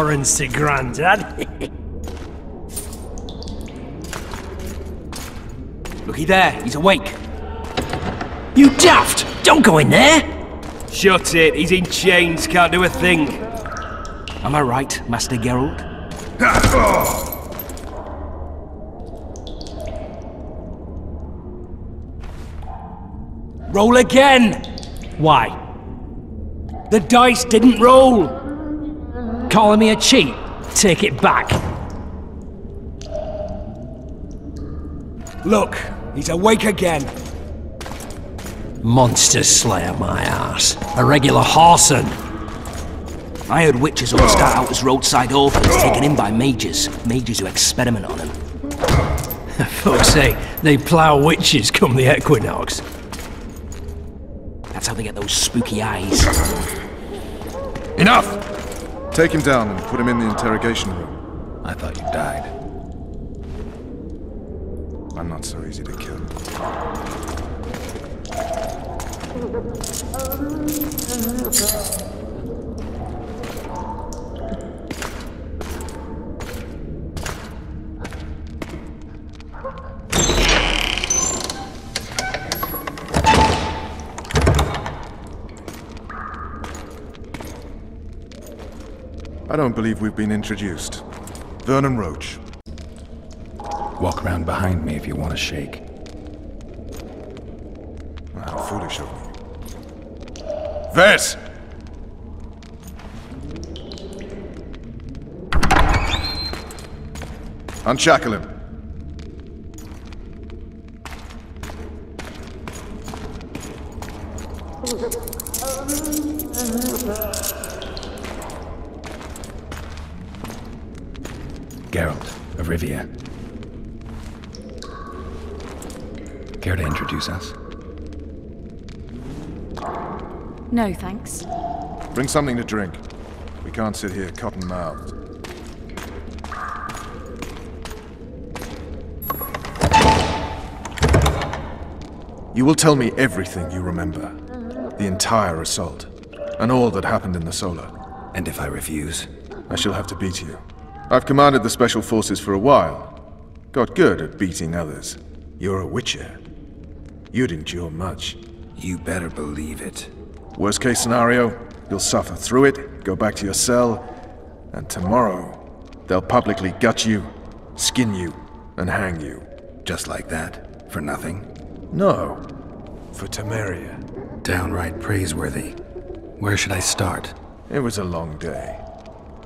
20 orange to Grandad. Eh? Looky there, he's awake. you daft! Don't go in there! Shut it, he's in chains, can't do a thing. Am I right, Master Geralt? Roll again! Why? The dice didn't roll! Calling me a cheat? Take it back. Look, he's awake again. Monster Slayer, my ass. A regular horson. I heard witches all start out as roadside orphans taken in by mages. Mages who experiment on them. Fuck's sake, they plough witches come the equinox. That's how they get those spooky eyes. Enough! Take him down and put him in the interrogation room. I thought you died. I'm not so easy to kill. I don't believe we've been introduced. Vernon Roach. Walk around behind me if you want to shake. How foolish of me. Ves! Unshackle him. Geralt of Rivia. Care to introduce us? No, thanks. Bring something to drink. We can't sit here cotton-mouthed. You will tell me everything you remember. The entire assault. And all that happened in the Solar. And if I refuse? I shall have to beat you. I've commanded the Special Forces for a while. Got good at beating others. You're a Witcher. You'd endure much. You better believe it. Worst case scenario, you'll suffer through it, go back to your cell, and tomorrow, they'll publicly gut you, skin you, and hang you. Just like that? For nothing? No, for Temeria. Downright praiseworthy. Where should I start? It was a long day.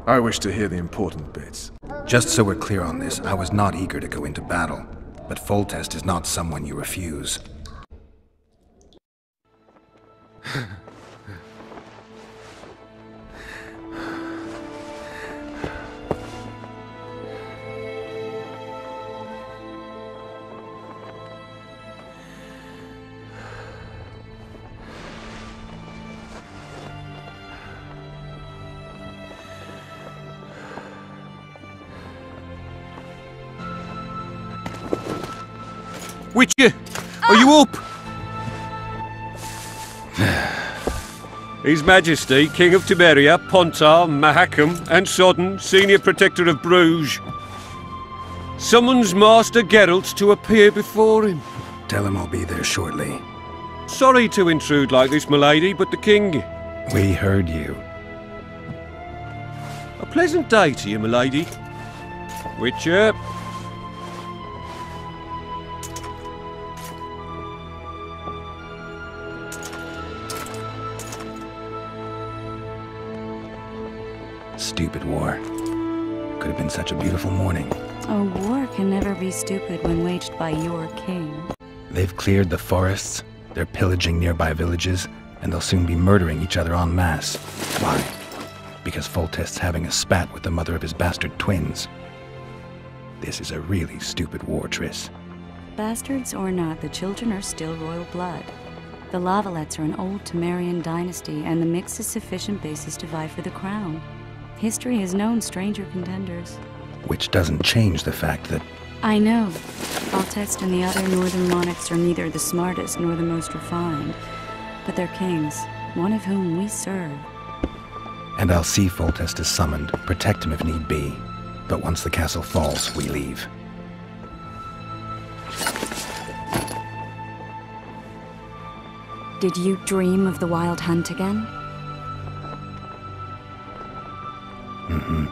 I wish to hear the important bits. Just so we're clear on this, I was not eager to go into battle. But Foltest is not someone you refuse. Witcher, are you up? His Majesty, King of Temeria, Pontar, Mahakam, and Sodden, Senior Protector of Brugge, summons Master Geralt to appear before him. Tell him I'll be there shortly. Sorry to intrude like this, milady, but the King... We heard you. A pleasant day to you, milady. Witcher, stupid war. Could have been such a beautiful morning. A war can never be stupid when waged by your king. They've cleared the forests, they're pillaging nearby villages, and they'll soon be murdering each other en masse. Why? Because Foltest's having a spat with the mother of his bastard twins. This is a really stupid war, Triss. Bastards or not, the children are still royal blood. The Lavalettes are an old Temerian dynasty, and the mix is sufficient basis to vie for the crown. History has known stranger contenders. Which doesn't change the fact that I know. Foltest and the other northern monarchs are neither the smartest nor the most refined, but they're kings, one of whom we serve. And I'll see Foltest is summoned, protect him if need be. But once the castle falls, we leave. Did you dream of the wild hunt again? Mm-hmm.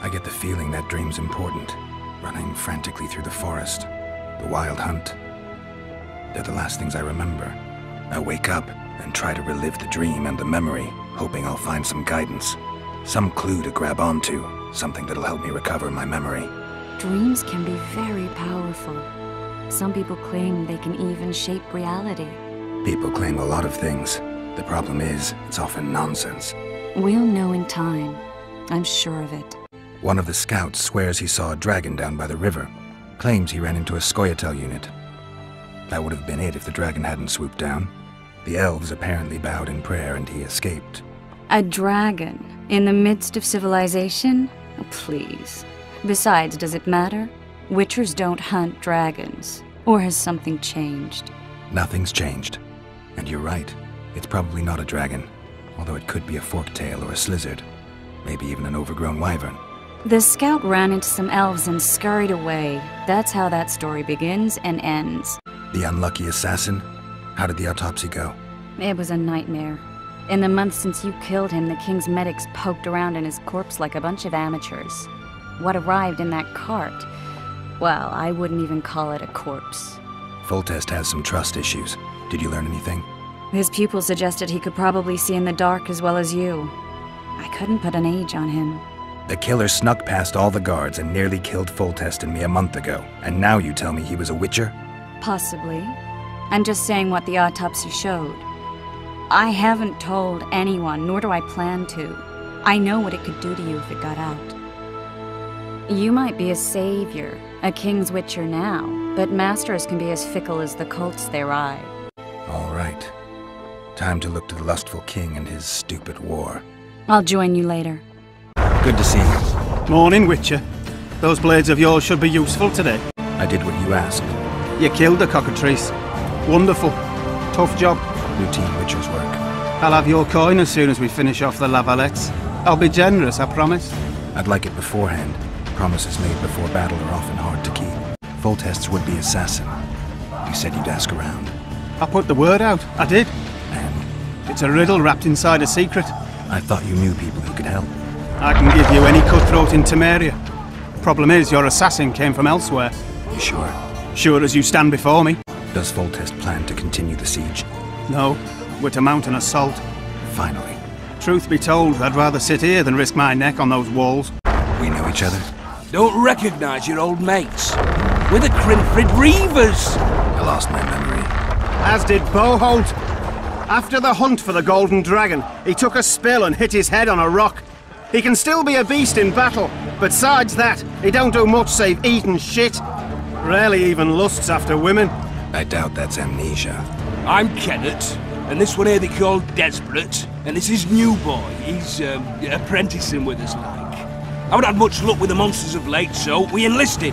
I get the feeling that dream's important. Running frantically through the forest. The wild hunt. They're the last things I remember. I wake up and try to relive the dream and the memory, hoping I'll find some guidance. Some clue to grab onto. Something that'll help me recover my memory. Dreams can be very powerful. Some people claim they can even shape reality. People claim a lot of things. The problem is, it's often nonsense. We'll know in time. I'm sure of it. One of the scouts swears he saw a dragon down by the river. Claims he ran into a Scoia'tael unit. That would have been it if the dragon hadn't swooped down. The elves apparently bowed in prayer and he escaped. A dragon in the midst of civilization? Please. Besides, does it matter? Witchers don't hunt dragons. Or has something changed? Nothing's changed. And you're right. It's probably not a dragon. Although it could be a forktail or a slyzard. Maybe even an overgrown wyvern. The scout ran into some elves and scurried away. That's how that story begins and ends. The unlucky assassin? How did the autopsy go? It was a nightmare. In the months since you killed him, the king's medics poked around in his corpse like a bunch of amateurs. What arrived in that cart? Well, I wouldn't even call it a corpse. Foltest has some trust issues. Did you learn anything? His pupil suggested he could probably see in the dark as well as you. I couldn't put an age on him. The killer snuck past all the guards and nearly killed Foltest and me a month ago. And now you tell me he was a witcher? Possibly. I'm just saying what the autopsy showed. I haven't told anyone, nor do I plan to. I know what it could do to you if it got out. You might be a savior, a king's witcher now, but masters can be as fickle as the cults they ride. All right. Time to look to the lustful king and his stupid war. I'll join you later. Good to see you. Morning, Witcher. Those blades of yours should be useful today. I did what you asked. You killed the cockatrice. Wonderful. Tough job. Routine witcher's work. I'll have your coin as soon as we finish off the Lavalettes. I'll be generous, I promise. I'd like it beforehand. Promises made before battle are often hard to keep. Foltest's would-be assassin. You said you'd ask around. I put the word out. I did. And It's a riddle wrapped inside a secret. I thought you knew people who could help. I can give you any cutthroat in Temeria. Problem is, your assassin came from elsewhere. You sure? Sure as you stand before me. Does Foltest plan to continue the siege? No, we're to mount an assault. Finally. Truth be told, I'd rather sit here than risk my neck on those walls. We know each other? Don't recognize your old mates. We're the Crinfrid Reavers. I lost my memory. As did Boholt. After the hunt for the Golden Dragon, he took a spill and hit his head on a rock. He can still be a beast in battle, but besides that, he don't do much save eat and shit. Rarely even lusts after women. I doubt that's amnesia. I'm Kenneth, and this one here they call Desperate, and this is New Boy. He's um, apprenticing with us, like. I haven't had much luck with the monsters of late, so we enlisted.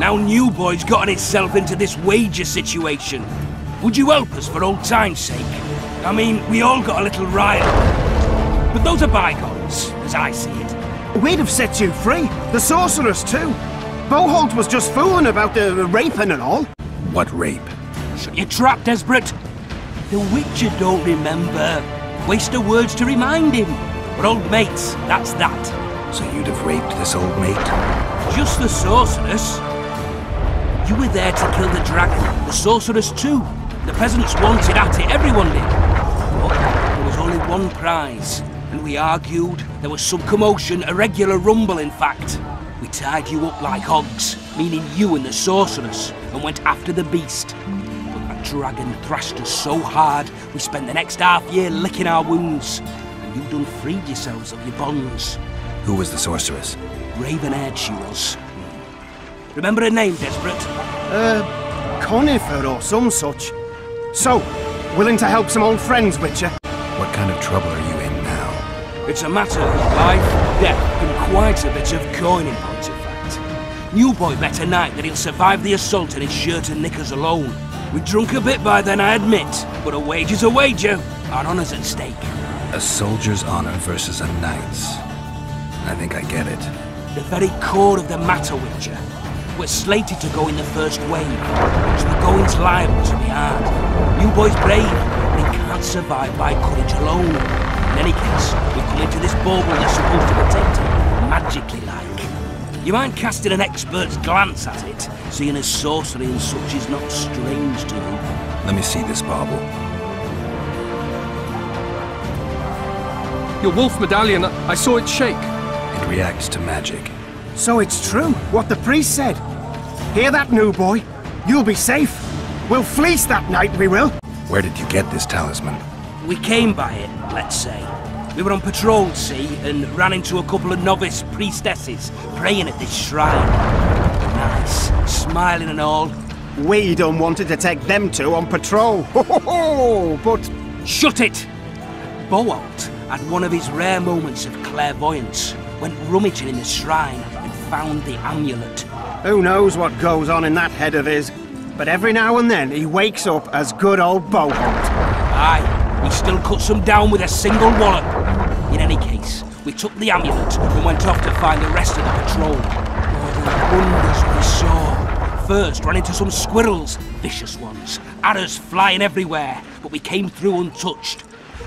Now New Boy's gotten himself into this wager situation. Would you help us for old time's sake? I mean, we all got a little rile. But those are bygones, as I see it. We'd have set you free. The sorceress, too. Boholt was just fooling about the raping and all. What rape? Shut your trap, Desperate. The Witcher don't remember. Waste of words to remind him. We're old mates, that's that. So you'd have raped this old mate? Just the sorceress. You were there to kill the dragon, the sorceress too. The peasants wanted at it, everyone did. But there was only one prize. And we argued. There was some commotion, a regular rumble, in fact. We tied you up like hogs, meaning you and the sorceress, and went after the beast. But that dragon thrashed us so hard, we spent the next half year licking our wounds. And you done freed yourselves of your bonds. Who was the sorceress? Raven-haired she was. Remember her name, Desperate? Uh, Conifer or some such. So, willing to help some old friends, Witcher? What kind of trouble are you in now? It's a matter of life, death, and quite a bit of coin in point of fact. New boy bet tonight that he'll survive the assault in his shirt and knickers alone. We drunk a bit by then, I admit, but a wager's a wager. Our honor's at stake. A soldier's honor versus a knight's. I think I get it. The very core of the matter, Witcher. We're slated to go in the first wave, so the going's liable to be hard. New boy's brave, but he can't survive by courage alone. In any case, we come into this bauble that's supposed to protect him, magically like. You mind casting an expert's glance at it, seeing as sorcery and such is not strange to you? Let me see this bauble. Your wolf medallion, I saw it shake. It reacts to magic. So it's true, what the priest said. Hear that, new boy? You'll be safe. We'll fleece that night, we will. Where did you get this talisman? We came by it, let's say. We were on patrol, see, and ran into a couple of novice priestesses praying at this shrine. Nice, smiling and all. We done wanted to take them two on patrol. Ho ho ho! But Shut it! Boholt had one of his rare moments of clairvoyance, went rummaging in the shrine and found the amulet. who knows what goes on in that head of his? But every now and then he wakes up as good old Boholt. Aye, he still cuts them down with a single wallop. In any case, we took the amulet and went off to find the rest of the patrol. Oh, the wonders we saw. First, ran into some squirrels, vicious ones, arrows flying everywhere, but we came through untouched.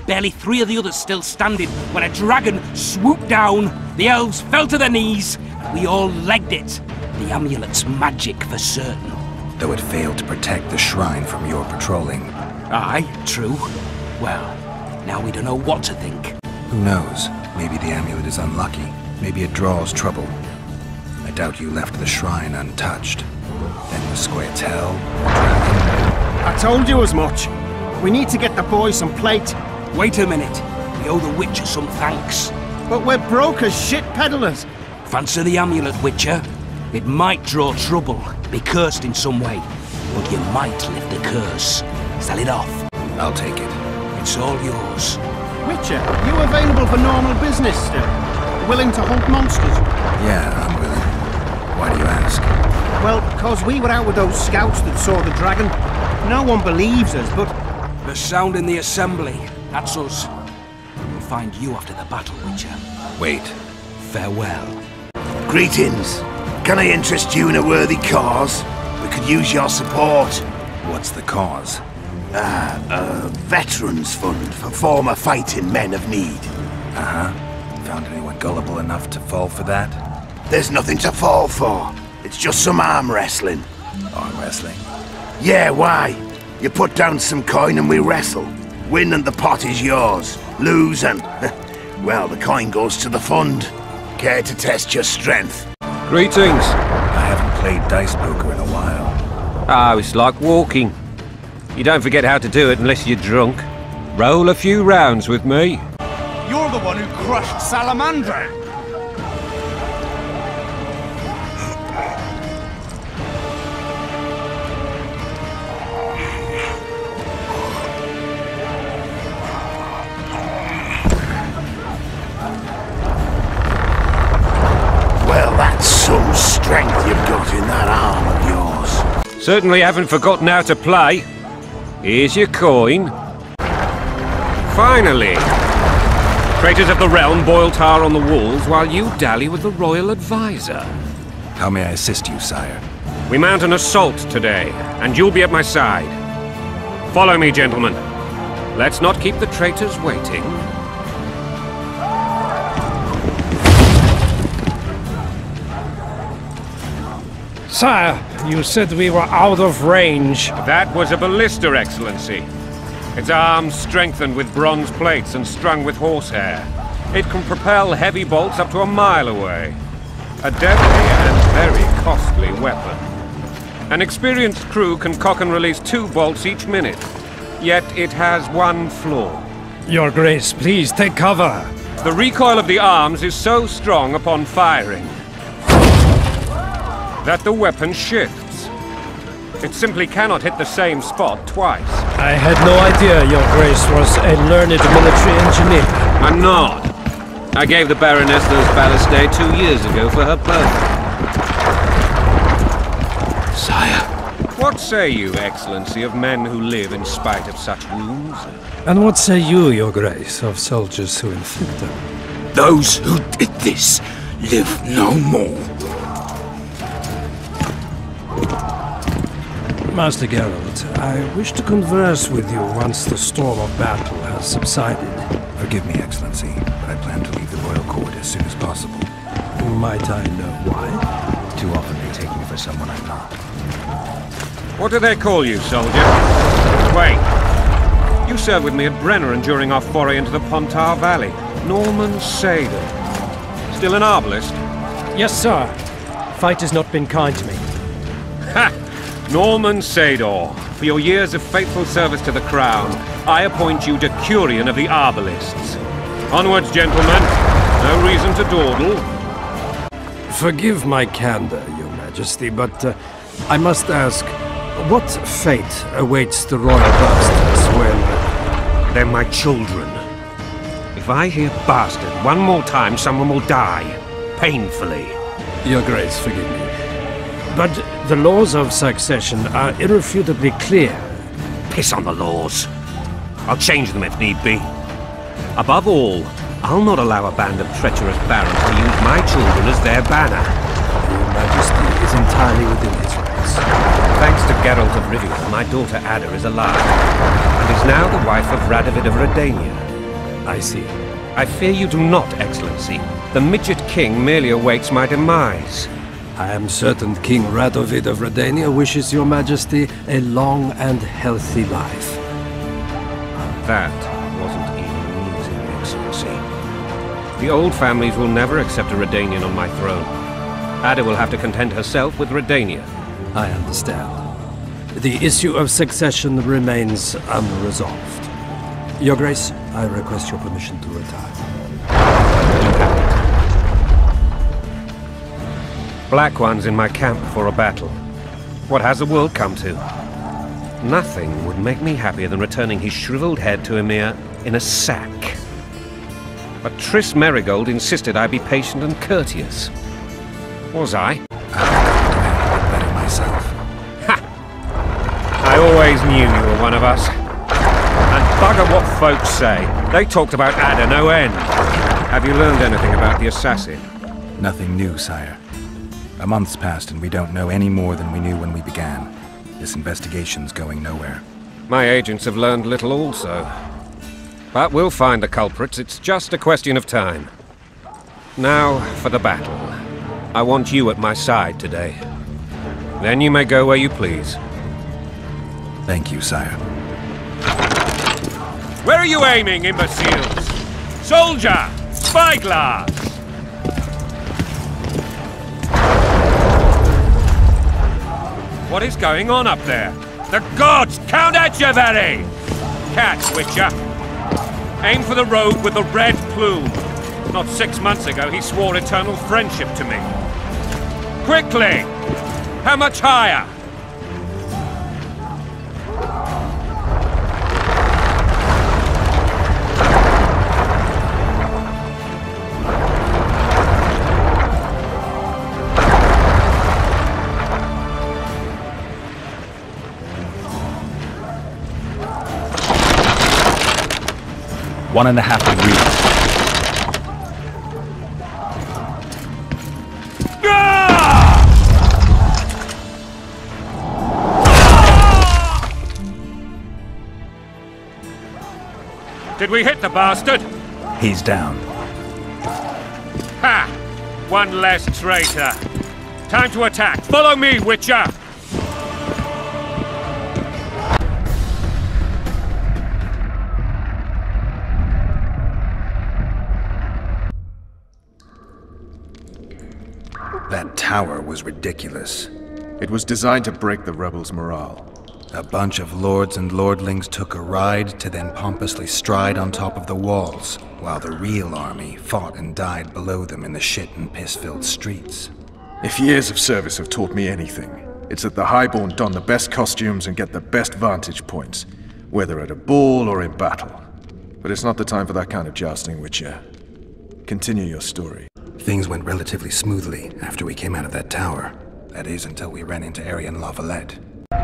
Barely three of the others still standing when a dragon swooped down. The elves fell to their knees, we all legged it. The amulet's magic for certain. Though it failed to protect the shrine from your patrolling. Aye, true. Well, now we don't know what to think. Who knows? Maybe the amulet is unlucky. Maybe it draws trouble. I doubt you left the shrine untouched. Then the Squirtel, the. I told you as much. We need to get the boys some plate. Wait a minute. We owe the Witcher some thanks. But we're broke as shit peddlers. Fancy the amulet, Witcher. It might draw trouble, be cursed in some way, but you might lift the curse. Sell it off. I'll take it. It's all yours. Witcher, you available for normal business still? Willing to hunt monsters? Yeah, I'm willing. Why do you ask? Well, because we were out with those scouts that saw the dragon. No one believes us, but The sound in the assembly. That's us. We'll find you after the battle, Witcher. Wait. Farewell. Greetings. Can I interest you in a worthy cause? We could use your support. What's the cause? Ah, a veterans fund for former fighting men of need. Uh-huh. Found anyone gullible enough to fall for that? There's nothing to fall for. It's just some arm wrestling. Arm wrestling? Yeah, why? You put down some coin and we wrestle. Win and the pot is yours. Lose and... well, the coin goes to the fund. Care to test your strength? Greetings. I haven't played dice poker in a while. Ah, it's like walking. You don't forget how to do it unless you're drunk. Roll a few rounds with me. You're the one who crushed Salamandra! Certainly haven't forgotten how to play. Here's your coin. Finally! Traitors of the realm boil tar on the walls while you dally with the royal advisor. How may I assist you, sire? We mount an assault today, and you'll be at my side. Follow me, gentlemen. Let's not keep the traitors waiting. Sire, you said we were out of range. That was a ballista, Excellency. Its arms strengthened with bronze plates and strung with horsehair. It can propel heavy bolts up to a mile away. A deadly and very costly weapon. An experienced crew can cock and release two bolts each minute. Yet it has one flaw. Your Grace, please take cover. The recoil of the arms is so strong upon firing that the weapon shifts. It simply cannot hit the same spot twice. I had no idea Your Grace was a learned military engineer. I'm not. I gave the Baroness those ballistae two years ago for her birthday. Sire. What say you, Excellency, of men who live in spite of such wounds? And what say you, Your Grace, of soldiers who inflict them? Those who did this live no more. Master Geralt, I wish to converse with you once the storm of battle has subsided. Forgive me, Excellency, but I plan to leave the royal court as soon as possible. Might I know why? Too often they take me for someone I'm not. What do they call you, soldier? Wait. You served with me at Brenna and during our foray into the Pontar Valley. Norman Sador. Still an arbalist? Yes, sir. Fate has not been kind to me. Ha! Norman Sador, for your years of faithful service to the Crown, I appoint you Decurion of the Arbalists. Onwards, gentlemen. No reason to dawdle. Forgive my candor, Your Majesty, but uh, I must ask, what fate awaits the royal bastards when... They're my children. If I hear bastard one more time, someone will die. Painfully. Your Grace, forgive me. But the laws of succession are irrefutably clear. Piss on the laws. I'll change them if need be. Above all, I'll not allow a band of treacherous barons to use my children as their banner. Your Majesty is entirely within his rights. Thanks to Geralt of Rivia, my daughter Ada is alive, and is now the wife of Radovid of Redania. I see. I fear you do not, Excellency. The Midget King merely awaits my demise. I am certain King Radovid of Redania wishes your majesty a long and healthy life. That wasn't even easy, Excellency. The old families will never accept a Redanian on my throne. Ada will have to content herself with Redania. I understand. The issue of succession remains unresolved. Your Grace, I request your permission to retire. Black ones in my camp for a battle. What has the world come to? Nothing would make me happier than returning his shriveled head to Emhyr in a sack. But Triss Merigold insisted I be patient and courteous. Was I? better myself. Ha! I always knew you were one of us. And bugger what folks say. They talked about Ada no end. Have you learned anything about the assassin? Nothing new, sire. A month's passed and we don't know any more than we knew when we began. This investigation's going nowhere. My agents have learned little also. But we'll find the culprits, it's just a question of time. Now, for the battle. I want you at my side today. Then you may go where you please. Thank you, sire. Where are you aiming, imbeciles? Soldier! Spyglass! What is going on up there? The gods! Count Etcheverry! Catch, Witcher! Aim for the rogue with the red plume. Not six months ago, he swore eternal friendship to me. Quickly! How much higher? One and a half degrees. Did we hit the bastard? He's down. Ha! One less traitor. Time to attack. Follow me, Witcher! Was ridiculous. It was designed to break the rebels' morale. A bunch of lords and lordlings took a ride to then pompously stride on top of the walls, while the real army fought and died below them in the shit and piss filled streets. If years of service have taught me anything, it's that the Highborn don the best costumes and get the best vantage points, whether at a ball or in battle. But it's not the time for that kind of jousting, Witcher. Continue your story. Things went relatively smoothly after we came out of that tower. That is, until we ran into Arian Lavalette.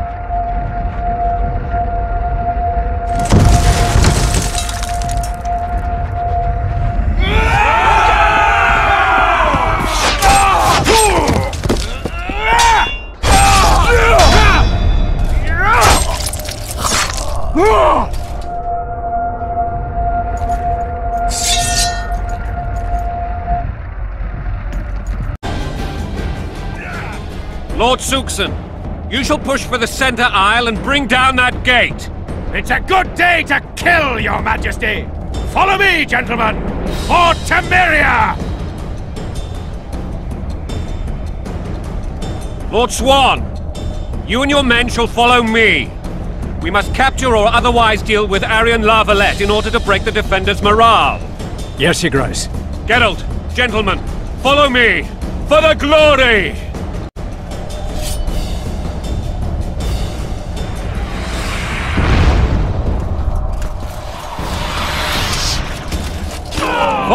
Ah! Lord Suxon, you shall push for the center aisle and bring down that gate. It's a good day to kill, your majesty! Follow me, gentlemen! For Temeria! Lord Swan, you and your men shall follow me. We must capture or otherwise deal with Arian Lavalette in order to break the defenders' morale. Yes, your grace. Geralt, gentlemen, follow me! For the glory!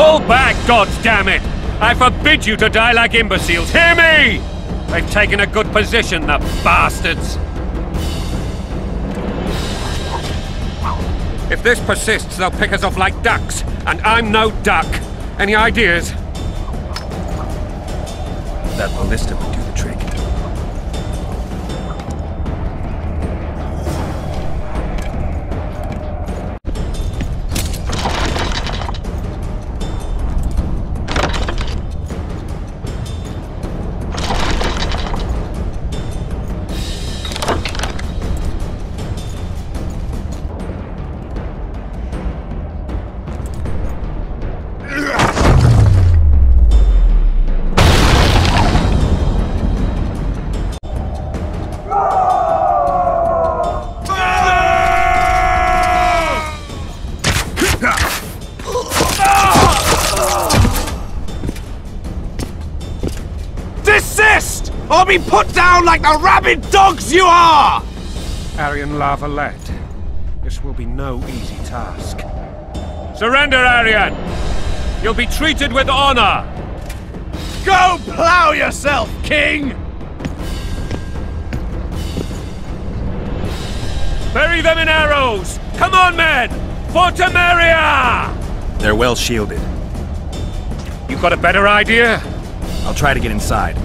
Fall back, goddammit! I forbid you to die like imbeciles, hear me! They've taken a good position, the bastards! If this persists, they'll pick us off like ducks, and I'm no duck. Any ideas? That ballista would do the trick. Desist! Or be put down like the rabid dogs you are! Arian Lavalette, this will be no easy task. Surrender, Arian! You'll be treated with honor! Go plow yourself, king! Bury them in arrows! Come on, men! For Temeria! They're well shielded. You've got a better idea? I'll try to get inside.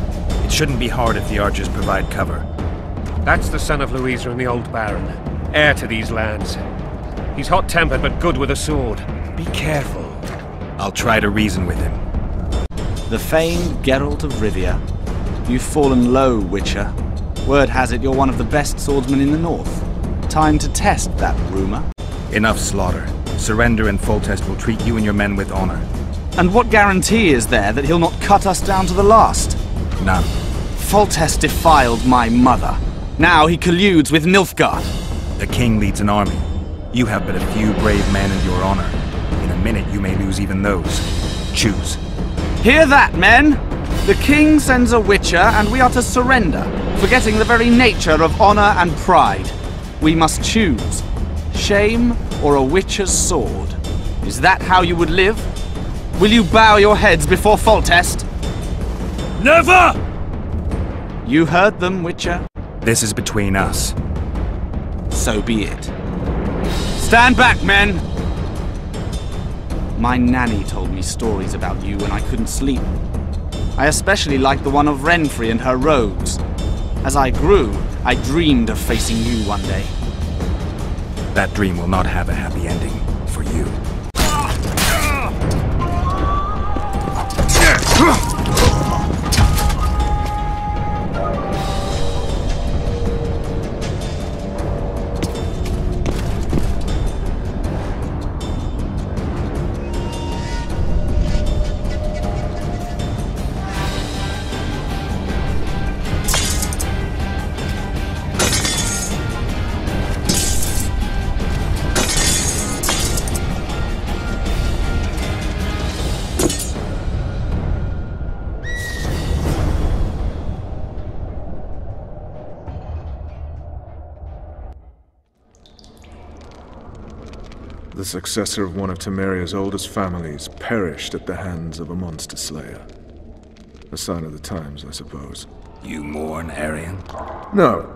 It shouldn't be hard if the archers provide cover. That's the son of Louisa and the old Baron, heir to these lands. He's hot-tempered but good with a sword. Be careful. I'll try to reason with him. The famed Geralt of Rivia. You've fallen low, Witcher. Word has it you're one of the best swordsmen in the north. Time to test that rumor. Enough slaughter. Surrender and Foltest will treat you and your men with honor. And what guarantee is there that he'll not cut us down to the last? None. Foltest defiled my mother. Now he colludes with Nilfgaard. The king leads an army. You have but a few brave men and your honor. In a minute you may lose even those. Choose. Hear that, men! The king sends a witcher, and we are to surrender, forgetting the very nature of honor and pride. We must choose shame or a witcher's sword. Is that how you would live? Will you bow your heads before Foltest? Never! You heard them, Witcher. This is between us. So be it. Stand back, men! My nanny told me stories about you when I couldn't sleep. I especially liked the one of Renfri and her rogues. As I grew, I dreamed of facing you one day. That dream will not have a happy ending for you. Ah! Ah! Successor of one of Temeria's oldest families perished at the hands of a monster slayer. A sign of the times, I suppose. You mourn Arian? No.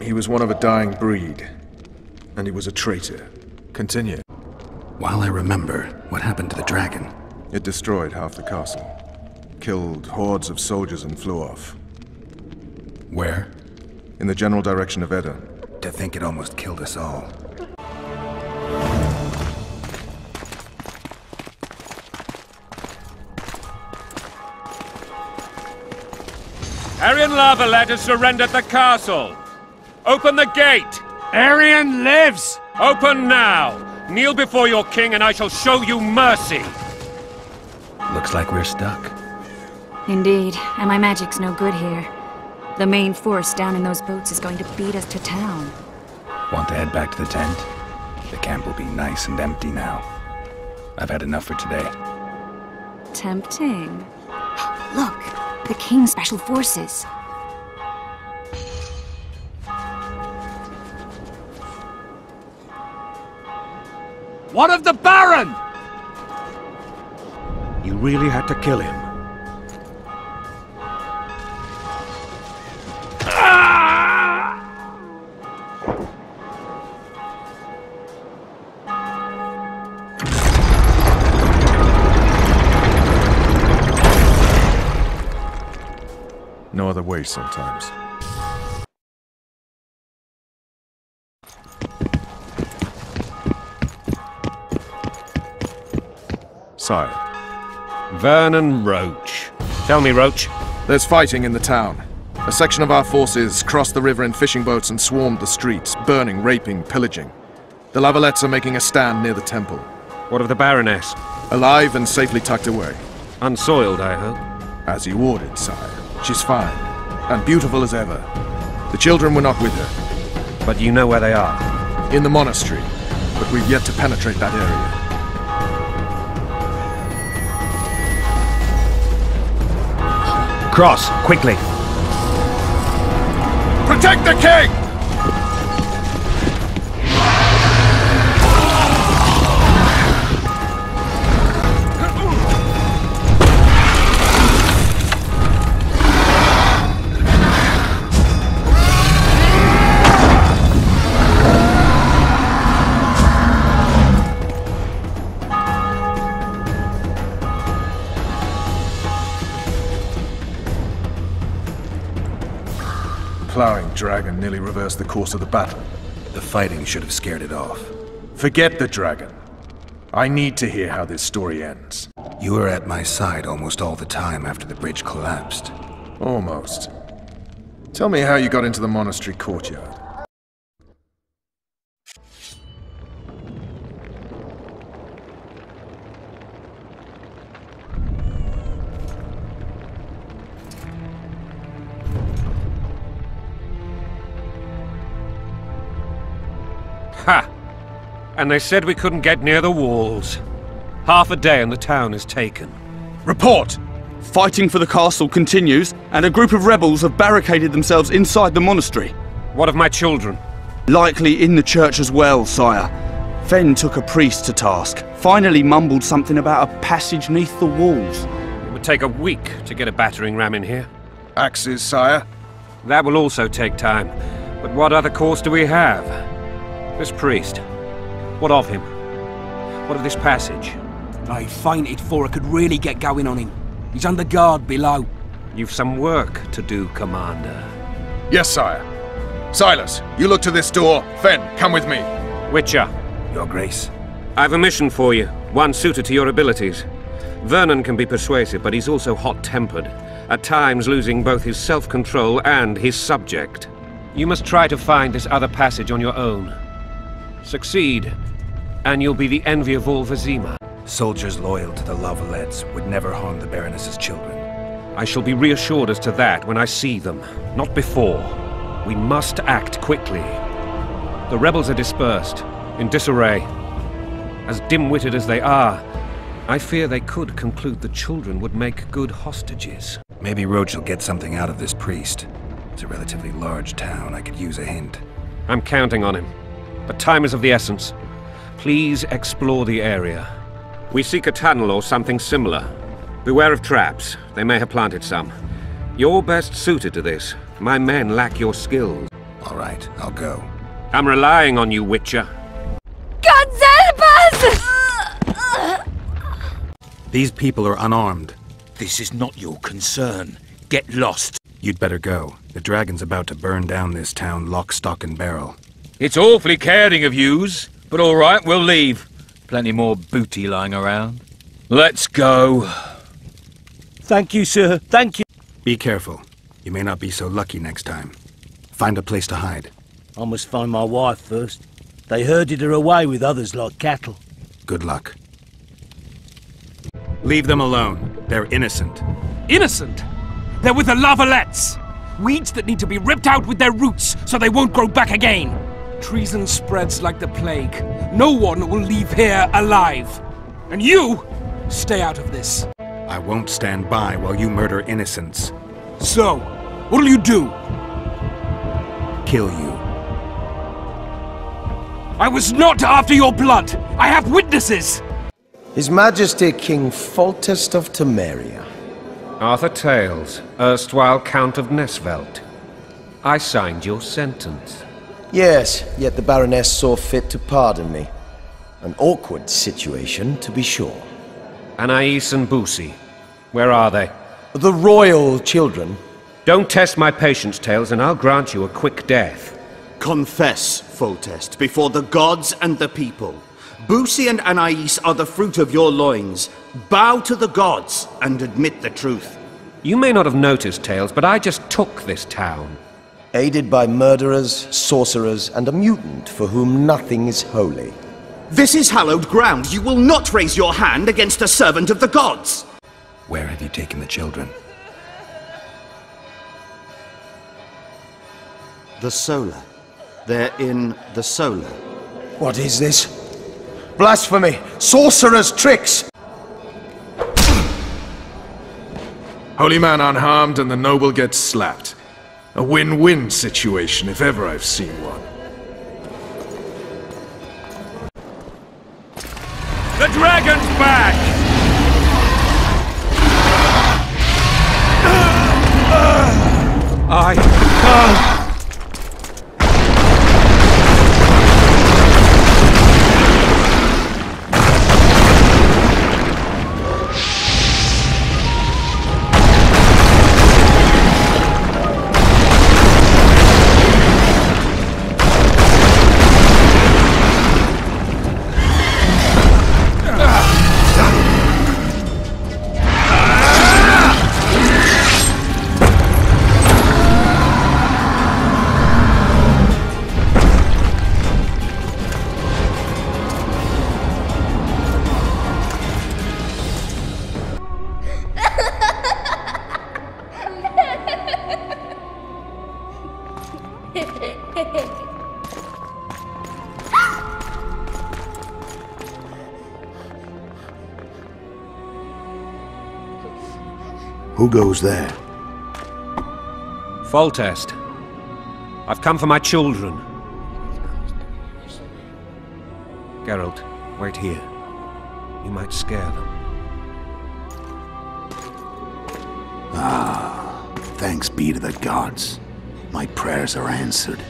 He was one of a dying breed. And he was a traitor. Continue. While I remember, what happened to the dragon? It destroyed half the castle. Killed hordes of soldiers and flew off. Where? In the general direction of Edda. To think it almost killed us all. Arian Lavalette has surrendered the castle. Open the gate! Arian lives! Open now! Kneel before your king and I shall show you mercy! Looks like we're stuck. Indeed, and my magic's no good here. The main force down in those boats is going to beat us to town. Want to head back to the tent? The camp will be nice and empty now. I've had enough for today. Tempting. Look, the King's Special Forces. What of the Baron? You really had to kill him. Other way sometimes. Sire. Vernon Roach. Tell me, Roach. There's fighting in the town. A section of our forces crossed the river in fishing boats and swarmed the streets, burning, raping, pillaging. The Lavalettes are making a stand near the temple. What of the Baroness? Alive and safely tucked away. Unsoiled, I hope. As you ordered, sire. She's fine. And beautiful as ever. The children were not with her. But you know where they are? In the monastery. But we've yet to penetrate that area. Cross, quickly! Protect the king! Dragon nearly reversed the course of the battle. The fighting should have scared it off. Forget the dragon. I need to hear how this story ends. You were at my side almost all the time after the bridge collapsed. Almost. Tell me how you got into the monastery courtyard. Ha! And they said we couldn't get near the walls. Half a day and the town is taken. Report! Fighting for the castle continues, and a group of rebels have barricaded themselves inside the monastery. What of my children? Likely in the church as well, sire. Fen took a priest to task, finally mumbled something about a passage neath the walls. It would take a week to get a battering ram in here. Axes, sire? That will also take time. But what other course do we have? This priest. What of him? What of this passage? I fainted before I could really get going on him. He's under guard below. You've some work to do, Commander. Yes, sire. Silas, you look to this door. Fen, come with me. Witcher. Your Grace. I've a mission for you, one suited to your abilities. Vernon can be persuasive, but he's also hot-tempered, at times losing both his self-control and his subject. You must try to find this other passage on your own. Succeed, and you'll be the envy of all Vizima. Soldiers loyal to the Lavalettes would never harm the Baroness's children. I shall be reassured as to that when I see them, not before. We must act quickly. The rebels are dispersed, in disarray. As dim-witted as they are, I fear they could conclude the children would make good hostages. Maybe Roche will get something out of this priest. It's a relatively large town. I could use a hint. I'm counting on him. But time is of the essence. Please explore the area. We seek a tunnel or something similar. Beware of traps. They may have planted some. You're best suited to this. My men lack your skills. All right, I'll go. I'm relying on you, Witcher. God help us! These people are unarmed. This is not your concern. Get lost. You'd better go. The dragon's about to burn down this town lock, stock, and barrel. It's awfully caring of yous, but all right, we'll leave. Plenty more booty lying around. Let's go. Thank you, sir. Thank you. Be careful. You may not be so lucky next time. Find a place to hide. I must find my wife first. They herded her away with others like cattle. Good luck. Leave them alone. They're innocent. Innocent? They're with the Lavalettes! Weeds that need to be ripped out with their roots so they won't grow back again! Treason spreads like the plague. No one will leave here alive. And you, stay out of this. I won't stand by while you murder innocents. So, what'll you do? Kill you. I was not after your blood! I have witnesses! His Majesty King Foltest of Temeria. Arthur Tailles, erstwhile Count of Nesvelt. I signed your sentence. Yes, yet the Baroness saw fit to pardon me. An awkward situation, to be sure. Anais and Boussy, where are they? The royal children. Don't test my patience, Tailles, and I'll grant you a quick death. Confess, Foltest, before the gods and the people. Boussy and Anais are the fruit of your loins. Bow to the gods and admit the truth. You may not have noticed, Tailles, but I just took this town. Aided by murderers, sorcerers, and a mutant for whom nothing is holy. This is hallowed ground. You will not raise your hand against a servant of the gods. Where have you taken the children? The Solar. They're in the Solar. What is this? Blasphemy! Sorcerer's tricks! Holy man unharmed and the noble gets slapped. A win-win situation if ever I've seen one. The dragon's back! Who goes there? Foltest. I've come for my children. Geralt, wait here. You might scare them. Ah, thanks be to the gods. My prayers are answered.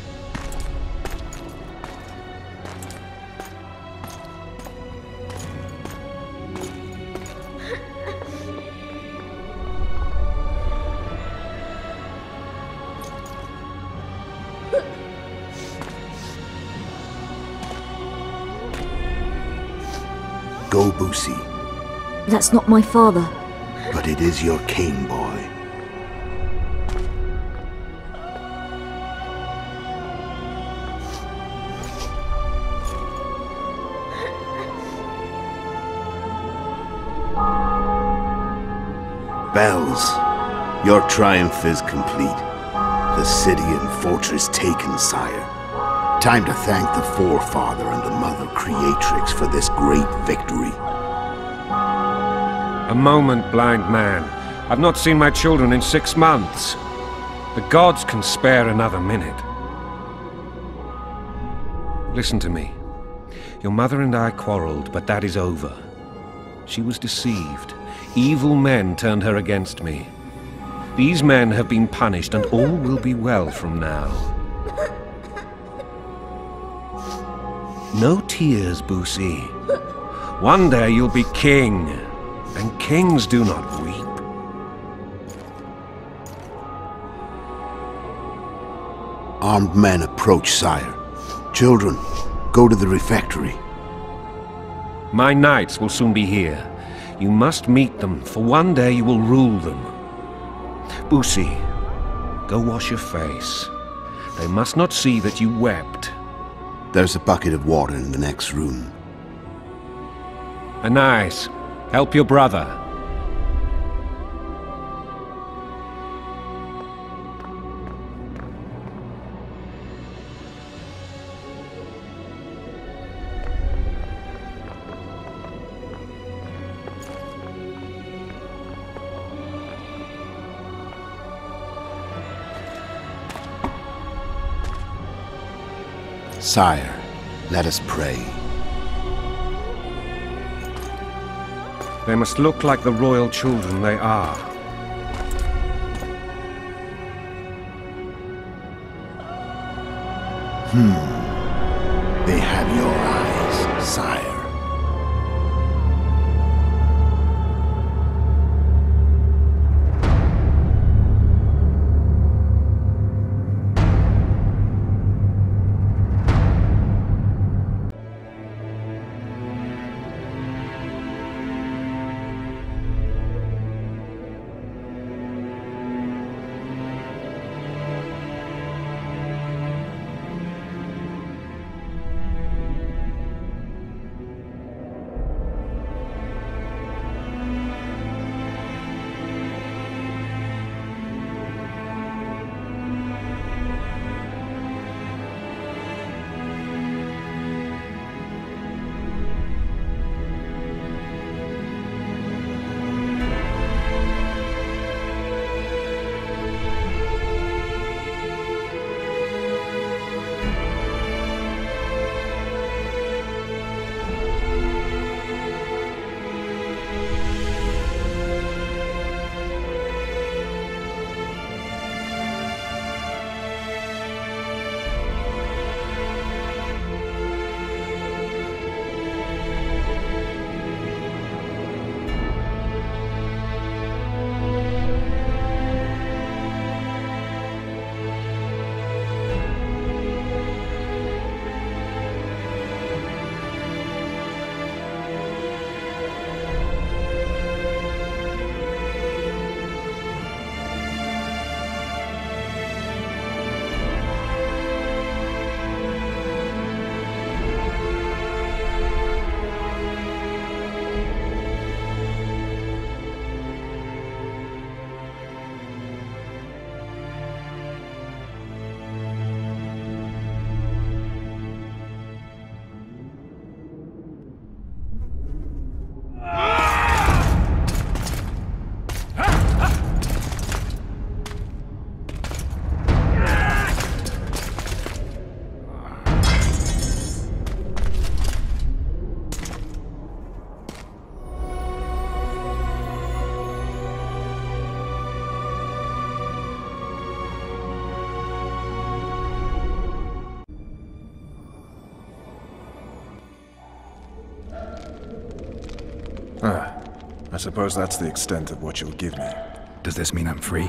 That's not my father. But it is your king, boy. Bells, your triumph is complete. The city and fortress taken, sire. Time to thank the forefather and the mother creatrix for this great victory. A moment, blind man. I've not seen my children in six months. The gods can spare another minute. Listen to me. Your mother and I quarreled, but that is over. She was deceived. Evil men turned her against me. These men have been punished, and all will be well from now. No tears, Boussy. One day you'll be king, kings do not weep. Armed men approach, sire. Children, go to the refectory. My knights will soon be here. You must meet them, for one day you will rule them. Boussy, go wash your face. They must not see that you wept. There's a bucket of water in the next room. Anais, help your brother. Sire, let us pray. They must look like the royal children they are. Hmm. Suppose that's the extent of what you'll give me. Does this mean I'm free?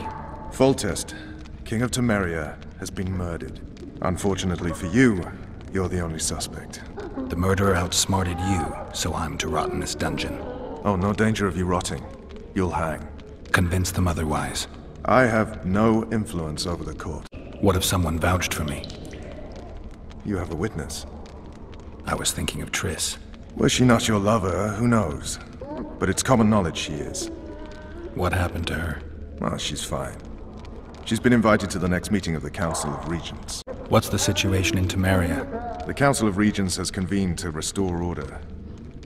Foltest, King of Temeria, has been murdered. Unfortunately for you, you're the only suspect. The murderer outsmarted you, so I'm to rot in this dungeon. Oh, no danger of you rotting. You'll hang. Convince them otherwise. I have no influence over the court. What if someone vouched for me? You have a witness. I was thinking of Triss. Was she not your lover? Who knows? But it's common knowledge she is. What happened to her? Well, she's fine. She's been invited to the next meeting of the Council of Regents. What's the situation in Temeria? The Council of Regents has convened to restore order.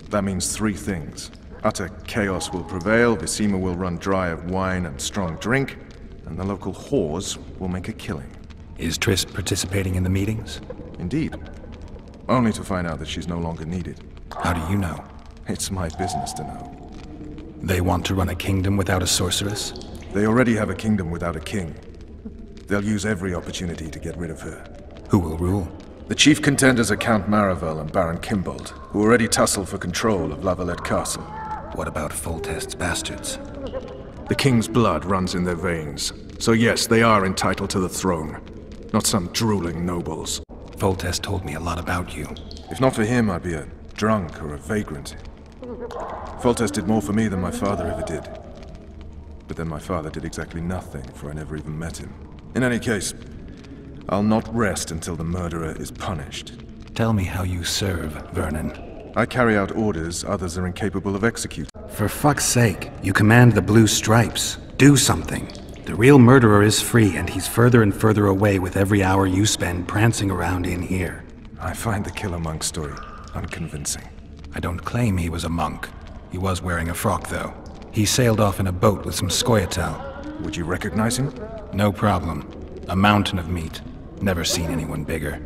That means three things. Utter chaos will prevail, Vizima will run dry of wine and strong drink, and the local whores will make a killing. Is Triss participating in the meetings? Indeed. Only to find out that she's no longer needed. How do you know? It's my business to know. They want to run a kingdom without a sorceress? They already have a kingdom without a king. They'll use every opportunity to get rid of her. Who will rule? The chief contenders are Count Maravel and Baron Kimbolt, who already tussle for control of Lavalette Castle. What about Foltest's bastards? The king's blood runs in their veins, so yes, they are entitled to the throne. Not some drooling nobles. Foltest told me a lot about you. If not for him, I'd be a drunk or a vagrant. Foltest did more for me than my father ever did. But then my father did exactly nothing, for I never even met him. In any case, I'll not rest until the murderer is punished. Tell me how you serve, Vernon. I carry out orders others are incapable of executing. For fuck's sake, you command the Blue Stripes. Do something. The real murderer is free, and he's further and further away with every hour you spend prancing around in here. I find the Killer Monk story unconvincing. I don't claim he was a monk. He was wearing a frock, though. He sailed off in a boat with some Scoia'tael. Would you recognize him? No problem. A mountain of meat. Never seen anyone bigger.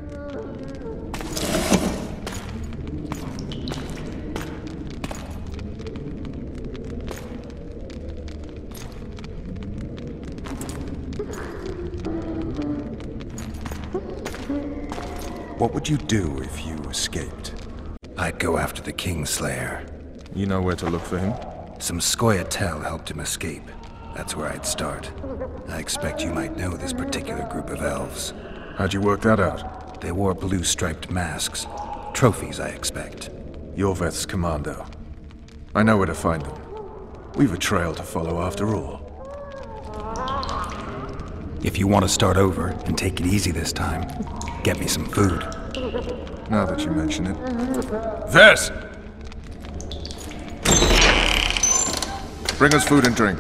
What would you do if you escaped? I'd go after the Kingslayer. You know where to look for him? Some Scoia'tael helped him escape. That's where I'd start. I expect you might know this particular group of elves. How'd you work that out? They wore blue striped masks. Trophies, I expect. Iorveth's commando. I know where to find them. We've a trail to follow after all. If you want to start over and take it easy this time, get me some food. Now that you mention it. Ves! Bring us food and drink.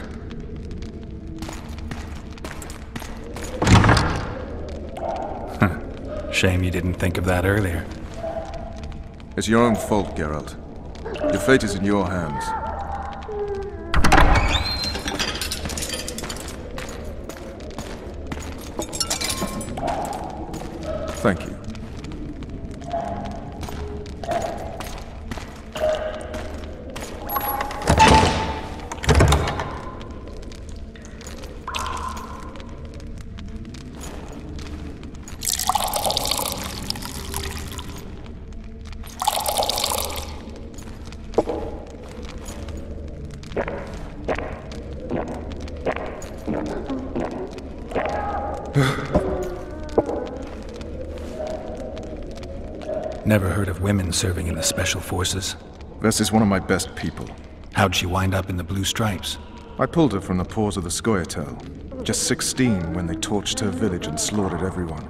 Shame you didn't think of that earlier. It's your own fault, Geralt. Your fate is in your hands. Thank you. Never heard of women serving in the Special Forces. Ves is one of my best people. How'd she wind up in the Blue Stripes? I pulled her from the paws of the Scoia'tael. Just 16 when they torched her village and slaughtered everyone.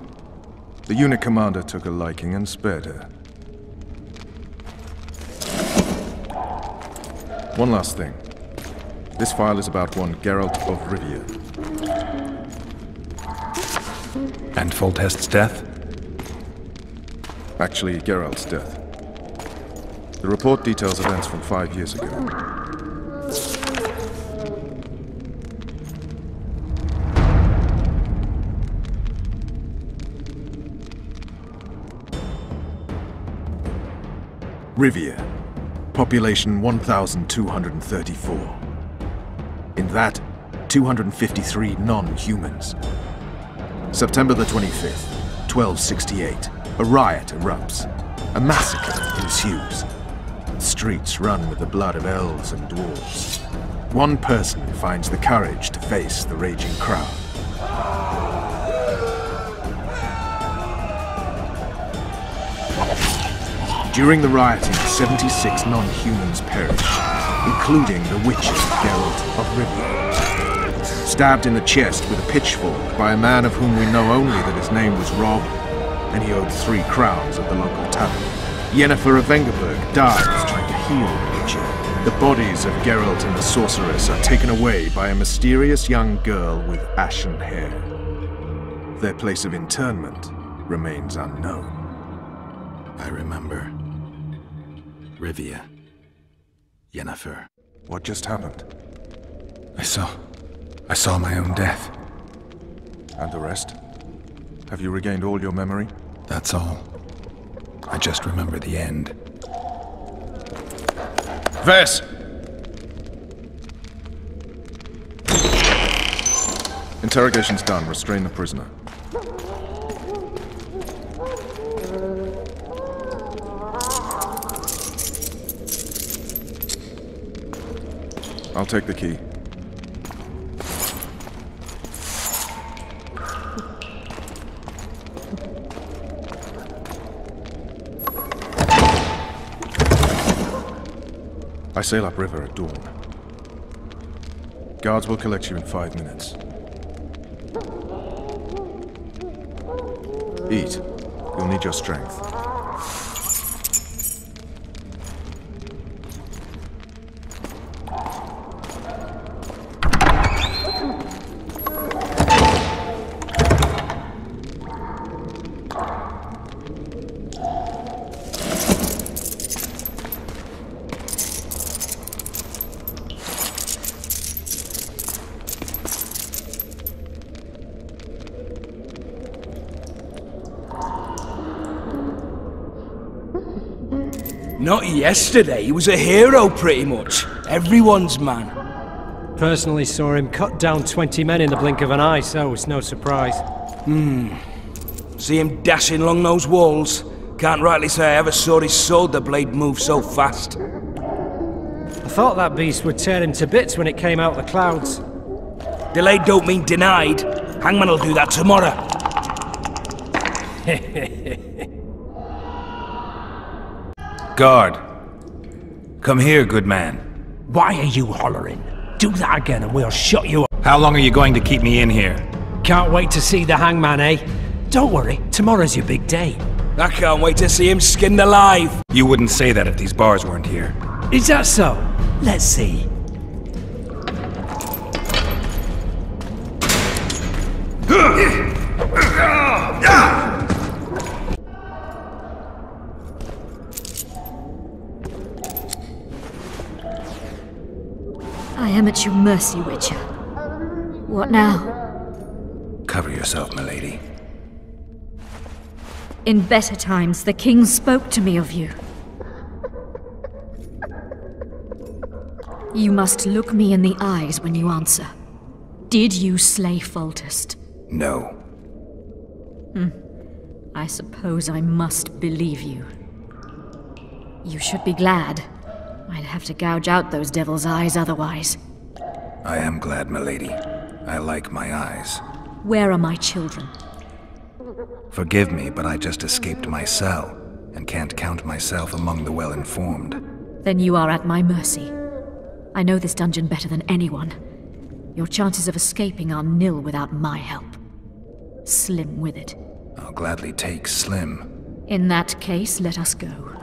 The unit commander took a liking and spared her. One last thing. This file is about one Geralt of Rivia. And Foltest's death? Actually, Geralt's death. The report details events from five years ago. Rivia. Population 1,234. In that, 253 non-humans. September the 25th, 1268. A riot erupts. A massacre ensues. Streets run with the blood of elves and dwarves. One person finds the courage to face the raging crowd. During the rioting, 76 non-humans perished, including the Witcher Geralt of Rivia. Stabbed in the chest with a pitchfork by a man of whom we know only that his name was Rob, and he owed three crowns at the local tavern. Yennefer of Vengerberg dies trying to heal the Witcher. The bodies of Geralt and the Sorceress are taken away by a mysterious young girl with ashen hair. Their place of internment remains unknown. I remember. Rivia. Yennefer. What just happened? I saw... I saw my own death. And the rest? Have you regained all your memory? That's all. I just remember the end. Ves! Interrogation's done. Restrain the prisoner. I'll take the key. I sail upriver at dawn. Guards will collect you in five minutes. Eat. You'll need your strength. Yesterday. He was a hero, pretty much. Everyone's man. Personally saw him cut down 20 men in the blink of an eye, so it's no surprise. Hmm. See him dashing along those walls. Can't rightly say I ever saw his sword the blade move so fast. I thought that beast would tear him to bits when it came out of the clouds. Delayed don't mean denied. Hangman will do that tomorrow. Guard. Come here, good man. Why are you hollering? Do that again and we'll shut you up. How long are you going to keep me in here? Can't wait to see the hangman, eh? Don't worry, tomorrow's your big day. I can't wait to see him skinned alive. You wouldn't say that if these bars weren't here. Is that so? Let's see. Am at your mercy, Witcher. What now? Cover yourself, milady. In better times, the king spoke to me of you. You must look me in the eyes when you answer. Did you slay Foltest? No. Hmm. I suppose I must believe you. You should be glad. I'd have to gouge out those devil's eyes otherwise. I am glad, milady. I like my eyes. Where are my children? Forgive me, but I just escaped my cell, and can't count myself among the well-informed. Then you are at my mercy. I know this dungeon better than anyone. Your chances of escaping are nil without my help. Slim with it. I'll gladly take Slim. In that case, let us go.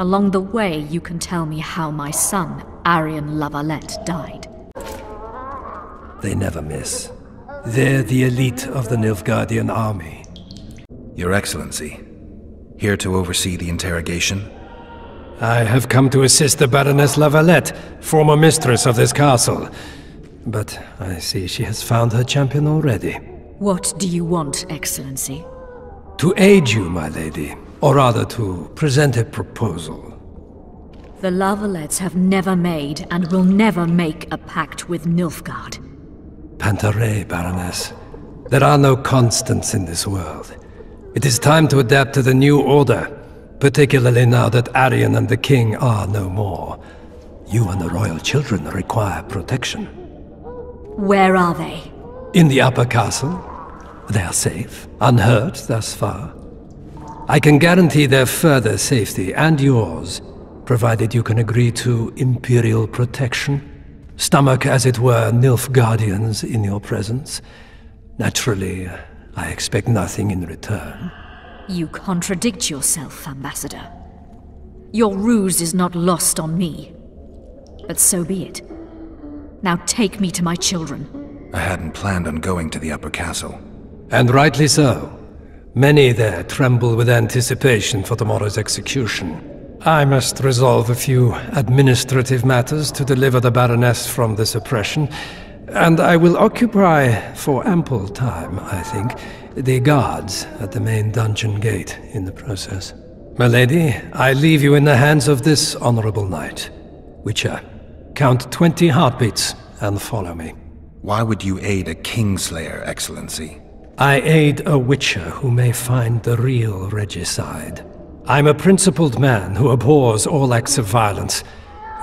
Along the way, you can tell me how my son, Aryan Lavalette, died. They never miss. They're the elite of the Nilfgaardian army. Your Excellency, here to oversee the interrogation? I have come to assist the Baroness Lavalette, former mistress of this castle. But I see she has found her champion already. What do you want, Excellency? To aid you, my lady. Or rather, to present a proposal. The Lavalettes have never made and will never make a pact with Nilfgaard. Panta rhei, Baroness. There are no constants in this world. It is time to adapt to the new order, particularly now that Aryan and the King are no more. You and the royal children require protection. Where are they? In the upper castle. They are safe, unhurt thus far. I can guarantee their further safety and yours, provided you can agree to Imperial protection. Stomach, as it were, Nilfgaardians in your presence. Naturally, I expect nothing in return. You contradict yourself, Ambassador. Your ruse is not lost on me. But so be it. Now take me to my children. I hadn't planned on going to the upper castle. And rightly so. Many there tremble with anticipation for tomorrow's execution. I must resolve a few administrative matters to deliver the Baroness from this oppression, and I will occupy, for ample time, I think, the guards at the main dungeon gate in the process. Milady, I leave you in the hands of this honorable knight. Witcher, count 20 heartbeats and follow me. Why would you aid a Kingslayer, Excellency? I aid a Witcher who may find the real regicide. I'm a principled man who abhors all acts of violence,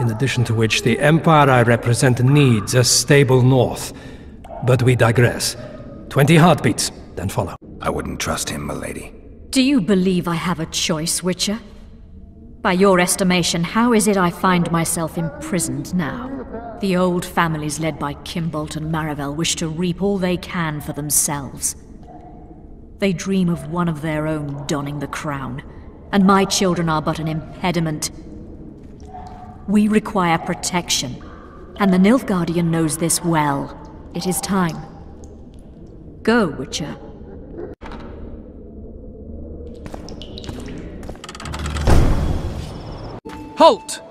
in addition to which the Empire I represent needs a stable north. But we digress. 20 heartbeats, then follow. I wouldn't trust him, milady. Do you believe I have a choice, Witcher? By your estimation, how is it I find myself imprisoned now? The old families led by Kimbolt and Maravel wish to reap all they can for themselves. They dream of one of their own donning the crown, and my children are but an impediment. We require protection, and the Nilfgaardian knows this well. It is time. Go, Witcher. Halt!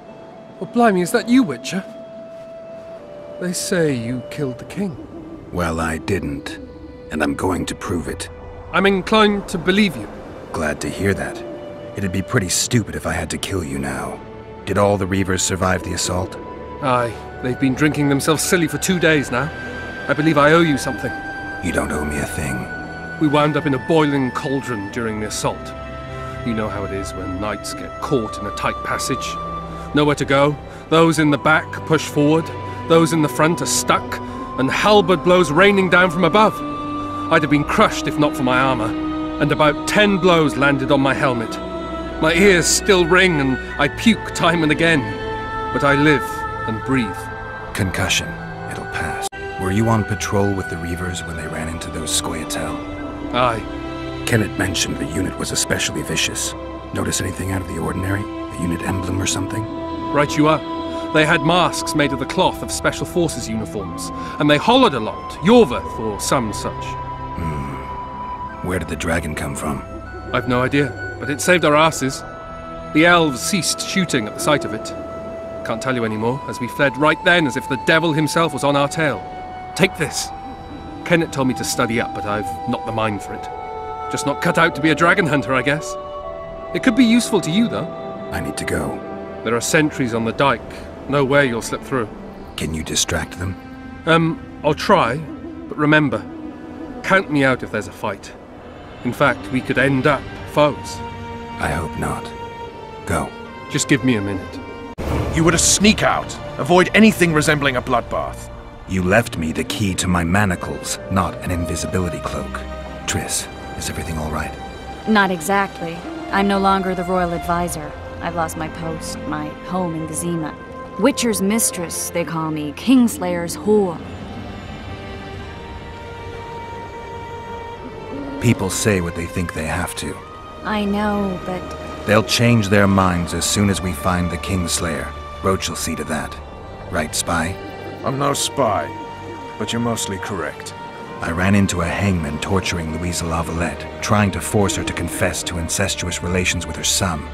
Well, blimey, is that you, Witcher? They say you killed the king. Well, I didn't. And I'm going to prove it. I'm inclined to believe you. Glad to hear that. It'd be pretty stupid if I had to kill you now. Did all the Reavers survive the assault? Aye. They've been drinking themselves silly for two days now. I believe I owe you something. You don't owe me a thing. We wound up in a boiling cauldron during the assault. You know how it is when knights get caught in a tight passage. Nowhere to go. Those in the back push forward. Those in the front are stuck. And halberd blows raining down from above. I'd have been crushed if not for my armor. And about ten blows landed on my helmet. My ears still ring and I puke time and again. But I live and breathe. Concussion. It'll pass. Were you on patrol with the Reavers when they ran into those Scoia'tael? Aye. Kennett mentioned the unit was especially vicious. Notice anything out of the ordinary? A unit emblem or something? Right you are. They had masks made of the cloth of Special Forces uniforms, and they hollered a lot, Iorveth or some such. Where did the dragon come from? I've no idea, but it saved our asses. The elves ceased shooting at the sight of it. Can't tell you anymore, as we fled right then as if the devil himself was on our tail. Take this. Kennett told me to study up, but I've not the mind for it. Just not cut out to be a dragon hunter, I guess. It could be useful to you, though. I need to go. There are sentries on the dike. Know where you'll slip through. Can you distract them? Um, I'll try, but remember, count me out if there's a fight. In fact, we could end up foes. I hope not. Go. Just give me a minute. You were to sneak out. Avoid anything resembling a bloodbath. You left me the key to my manacles, not an invisibility cloak. Triss, is everything all right? Not exactly. I'm no longer the royal advisor. I've lost my post, my home in Vizima. Witcher's mistress, they call me. Kingslayer's whore. People say what they think they have to. I know, but... They'll change their minds as soon as we find the Kingslayer. Roche will see to that. Right, Spy? I'm no spy, but you're mostly correct. I ran into a hangman torturing Louisa Lavalette, trying to force her to confess to incestuous relations with her son.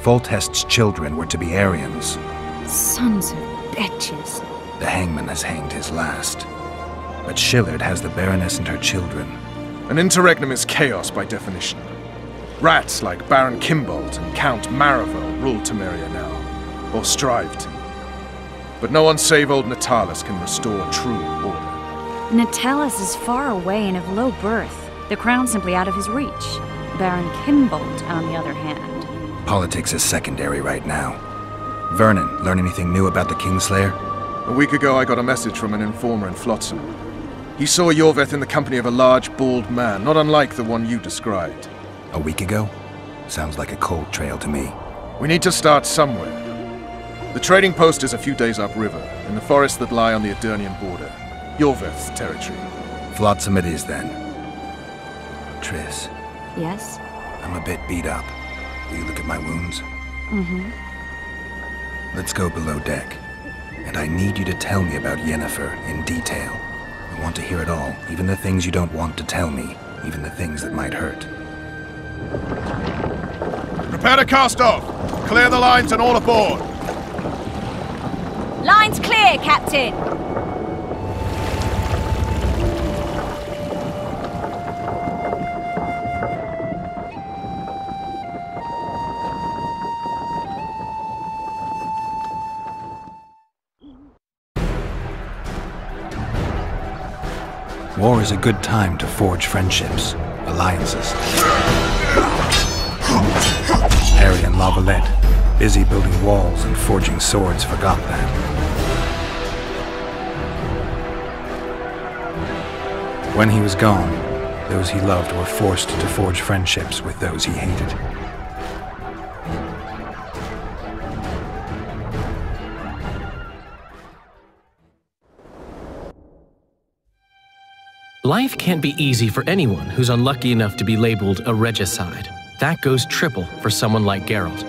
Foltest's children were to be Aryans. Sons of bitches. The hangman has hanged his last. But Shilard has the Baroness and her children. An interregnum is chaos by definition. Rats like Baron Kimbolt and Count Maravel rule Temeria now, or strive to. But no one save old Natalis can restore true order. Natalis is far away and of low birth. The crown simply out of his reach. Baron Kimbolt, on the other hand. Politics is secondary right now. Vernon, learn anything new about the Kingslayer? A week ago I got a message from an informer in Flotsam. He saw Iorveth in the company of a large, bald man, not unlike the one you described. A week ago? Sounds like a cold trail to me. We need to start somewhere. The trading post is a few days upriver, in the forests that lie on the Aedirnian border. Iorveth's territory. Flotsam it is, then. Triss. Yes? I'm a bit beat up. Will you look at my wounds? Mm-hmm. Let's go below deck. And I need you to tell me about Yennefer in detail. I want to hear it all, even the things you don't want to tell me, even the things that might hurt. Prepare to cast off! Clear the lines and all aboard! Lines clear, Captain! War is a good time to forge friendships, alliances. Aryan Lavalette, busy building walls and forging swords, forgot that. When he was gone, those he loved were forced to forge friendships with those he hated. Life can't be easy for anyone who's unlucky enough to be labeled a regicide. That goes triple for someone like Geralt.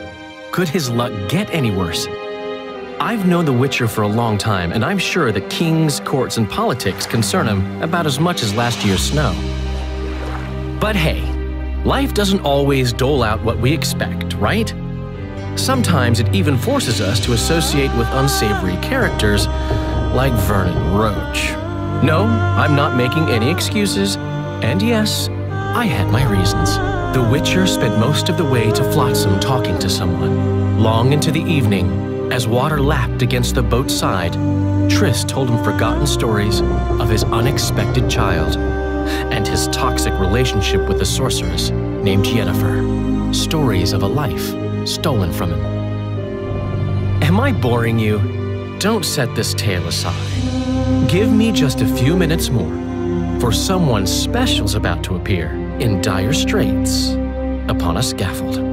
Could his luck get any worse? I've known The Witcher for a long time, and I'm sure that kings, courts, and politics concern him about as much as last year's snow. But hey, life doesn't always dole out what we expect, right? Sometimes it even forces us to associate with unsavory characters like Vernon Roche. No, I'm not making any excuses, and yes, I had my reasons. The Witcher spent most of the way to Flotsam talking to someone. Long into the evening, as water lapped against the boat's side, Triss told him forgotten stories of his unexpected child and his toxic relationship with a sorceress named Yennefer. Stories of a life stolen from him. Am I boring you? Don't set this tale aside. Give me just a few minutes more, for someone special's about to appear in dire straits upon a scaffold.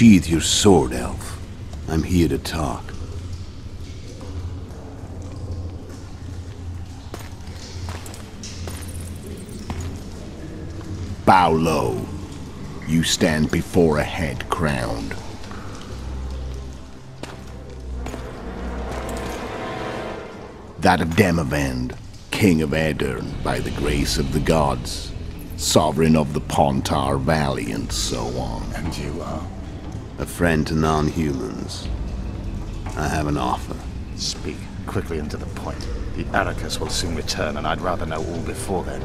Sheathe your sword, Elf. I'm here to talk. Bow low. You stand before a head crowned. That of Demavend, King of Aedirn by the grace of the gods, sovereign of the Pontar Valley and so on. And you are? A friend to non-humans. I have an offer. Speak quickly and to the point. The Arrakis will soon return, and I'd rather know all before then.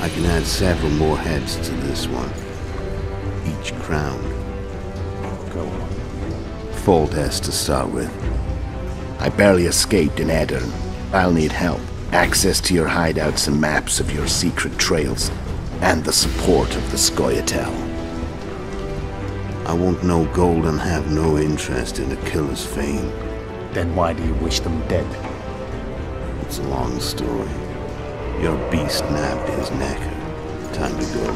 I can add several more heads to this one. Each crowned. Go on. Foltest to start with. I barely escaped in Aedirn. I'll need help. Access to your hideouts and maps of your secret trails. And the support of the Scoia'tael. I want no gold and have no interest in a killer's fame. Then why do you wish them dead? It's a long story. Your beast nabbed his neck. Time to go.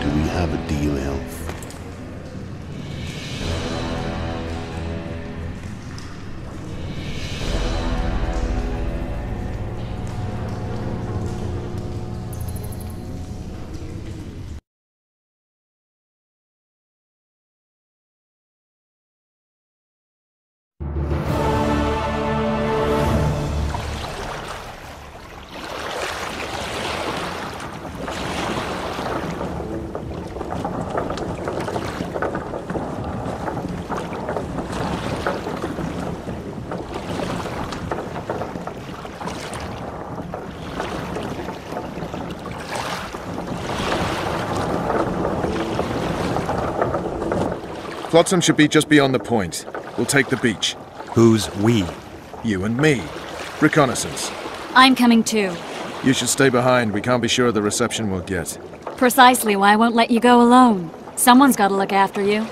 Do we have a deal, Elf? Flotsam should be just beyond the point. We'll take the beach. Who's we? You and me. Reconnaissance. I'm coming too. You should stay behind. We can't be sure of the reception we'll get. Precisely why I won't let you go alone. Someone's got to look after you.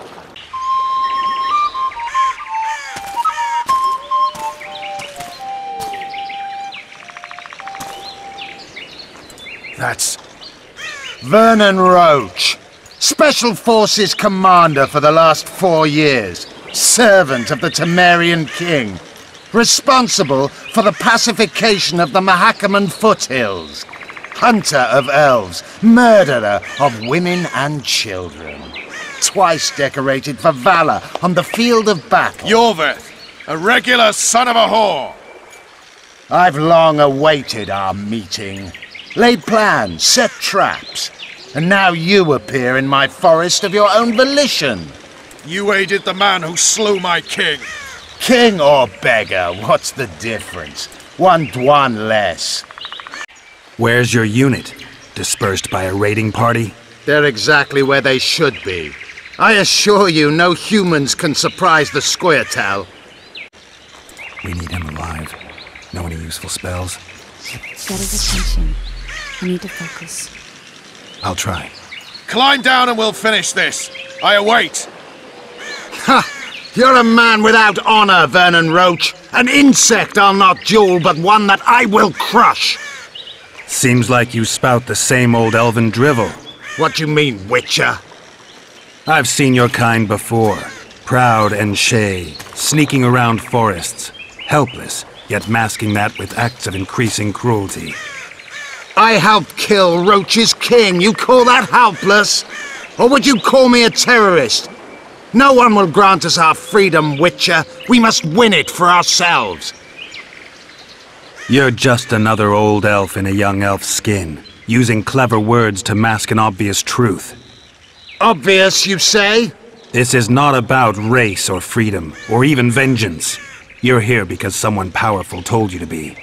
That's Vernon Roche, Special Forces Commander for the last four years, servant of the Temerian King, responsible for the pacification of the Mahakaman foothills, hunter of elves, murderer of women and children, twice decorated for valor on the field of battle. Iorveth, a regular son of a whore! I've long awaited our meeting, laid plans, set traps, and now you appear in my forest of your own volition. You aided the man who slew my king. King or beggar, what's the difference? One dh'oine less. Where's your unit? Dispersed by a raiding party? They're exactly where they should be. I assure you, no humans can surprise the Scoia'tael. We need him alive. Know any useful spells? Get his attention. I need to focus. I'll try. Climb down and we'll finish this. I await. Ha! You're a man without honor, Vernon Roche. An insect I'll not duel, but one that I will crush. Seems like you spout the same old elven drivel. What you mean, Witcher? I've seen your kind before. Proud and shay, sneaking around forests. Helpless, yet masking that with acts of increasing cruelty. I helped kill Roche's king. You call that helpless? Or would you call me a terrorist? No one will grant us our freedom, Witcher. We must win it for ourselves. You're just another old elf in a young elf's skin, using clever words to mask an obvious truth. Obvious, you say? This is not about race or freedom, or even vengeance. You're here because someone powerful told you to be.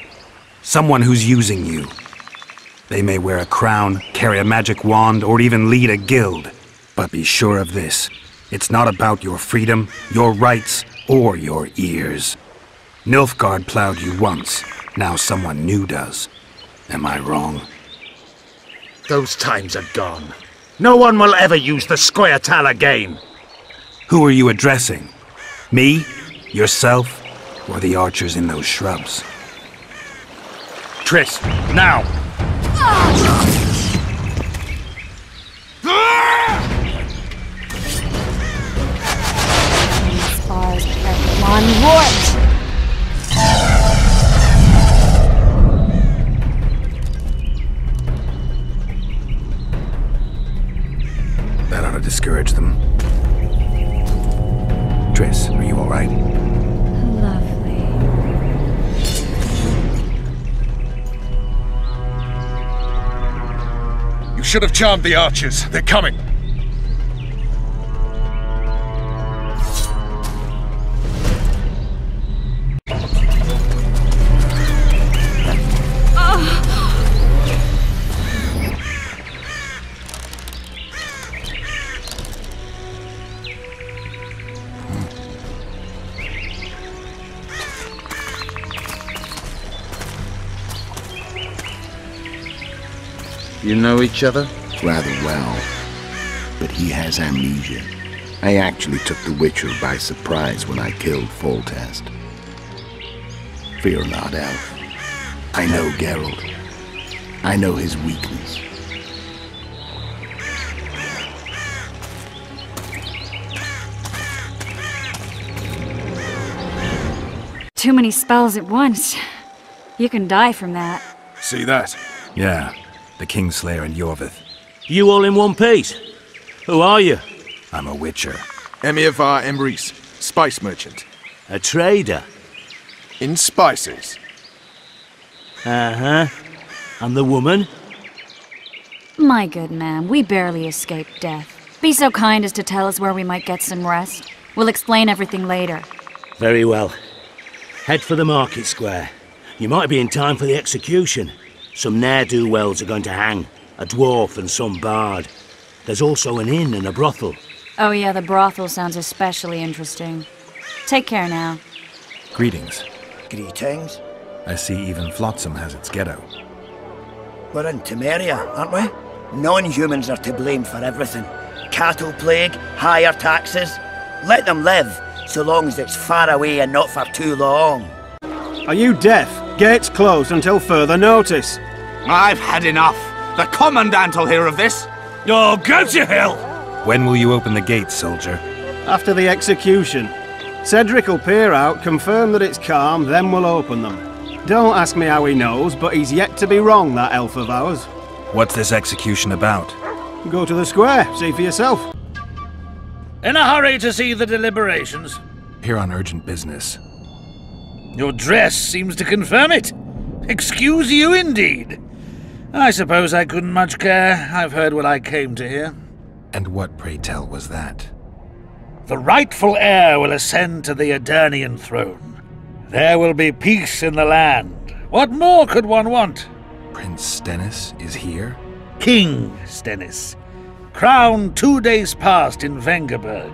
Someone who's using you. They may wear a crown, carry a magic wand, or even lead a guild. But be sure of this. It's not about your freedom, your rights, or your ears. Nilfgaard plowed you once. Now someone new does. Am I wrong? Those times are gone. No one will ever use the Scoia'tael again. Who are you addressing? Me? Yourself? Or the archers in those shrubs? Triss, now! That ought to discourage them. Triss, are you alright? Should have charmed the archers. They're coming. Each other? Rather well. But he has amnesia. I actually took the Witcher by surprise when I killed Foltest. Fear not, Elf. I know Geralt. I know his weakness. Too many spells at once. You can die from that. See that? Yeah, the Kingslayer and Iorveth. You all in one piece? Who are you? I'm a witcher. Emhyr var Emreis, spice merchant. A trader? In spices. Uh-huh. And the woman? My good man, we barely escaped death. Be so kind as to tell us where we might get some rest. We'll explain everything later. Very well. Head for the market square. You might be in time for the execution. Some ne'er-do-wells are going to hang. A dwarf and some bard. There's also an inn and a brothel. Oh, yeah, the brothel sounds especially interesting. Take care now. Greetings. Greetings. I see even Flotsam has its ghetto. We're in Temeria, aren't we? Non-humans are to blame for everything. Cattle plague, higher taxes. Let them live, so long as it's far away and not for too long. Are you deaf? Gates closed until further notice. I've had enough. The Commandant will hear of this. Oh, go to hell! When will you open the gates, soldier? After the execution. Cedric will peer out, confirm that it's calm, then we'll open them. Don't ask me how he knows, but he's yet to be wrong, that elf of ours. What's this execution about? Go to the square, see for yourself. In a hurry to see the deliberations. Here on urgent business. Your dress seems to confirm it. Excuse you indeed. I suppose I couldn't much care. I've heard what I came to hear. And what, pray tell, was that? The rightful heir will ascend to the Aedirnian throne. There will be peace in the land. What more could one want? Prince Stennis is here? King Stennis. Crowned two days past in Vengerberg.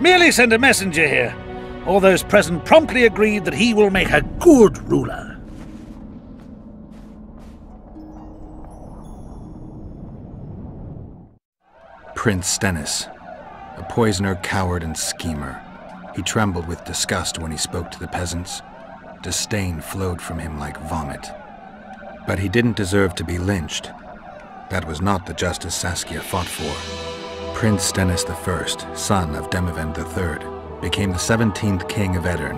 Merely send a messenger here. All those present promptly agreed that he will make a good ruler. Prince Stennis. A poisoner, coward, and schemer. He trembled with disgust when he spoke to the peasants. Disdain flowed from him like vomit. But he didn't deserve to be lynched. That was not the justice Saskia fought for. Prince Stennis I, son of Demavend III, became the 17th king of Aedirn.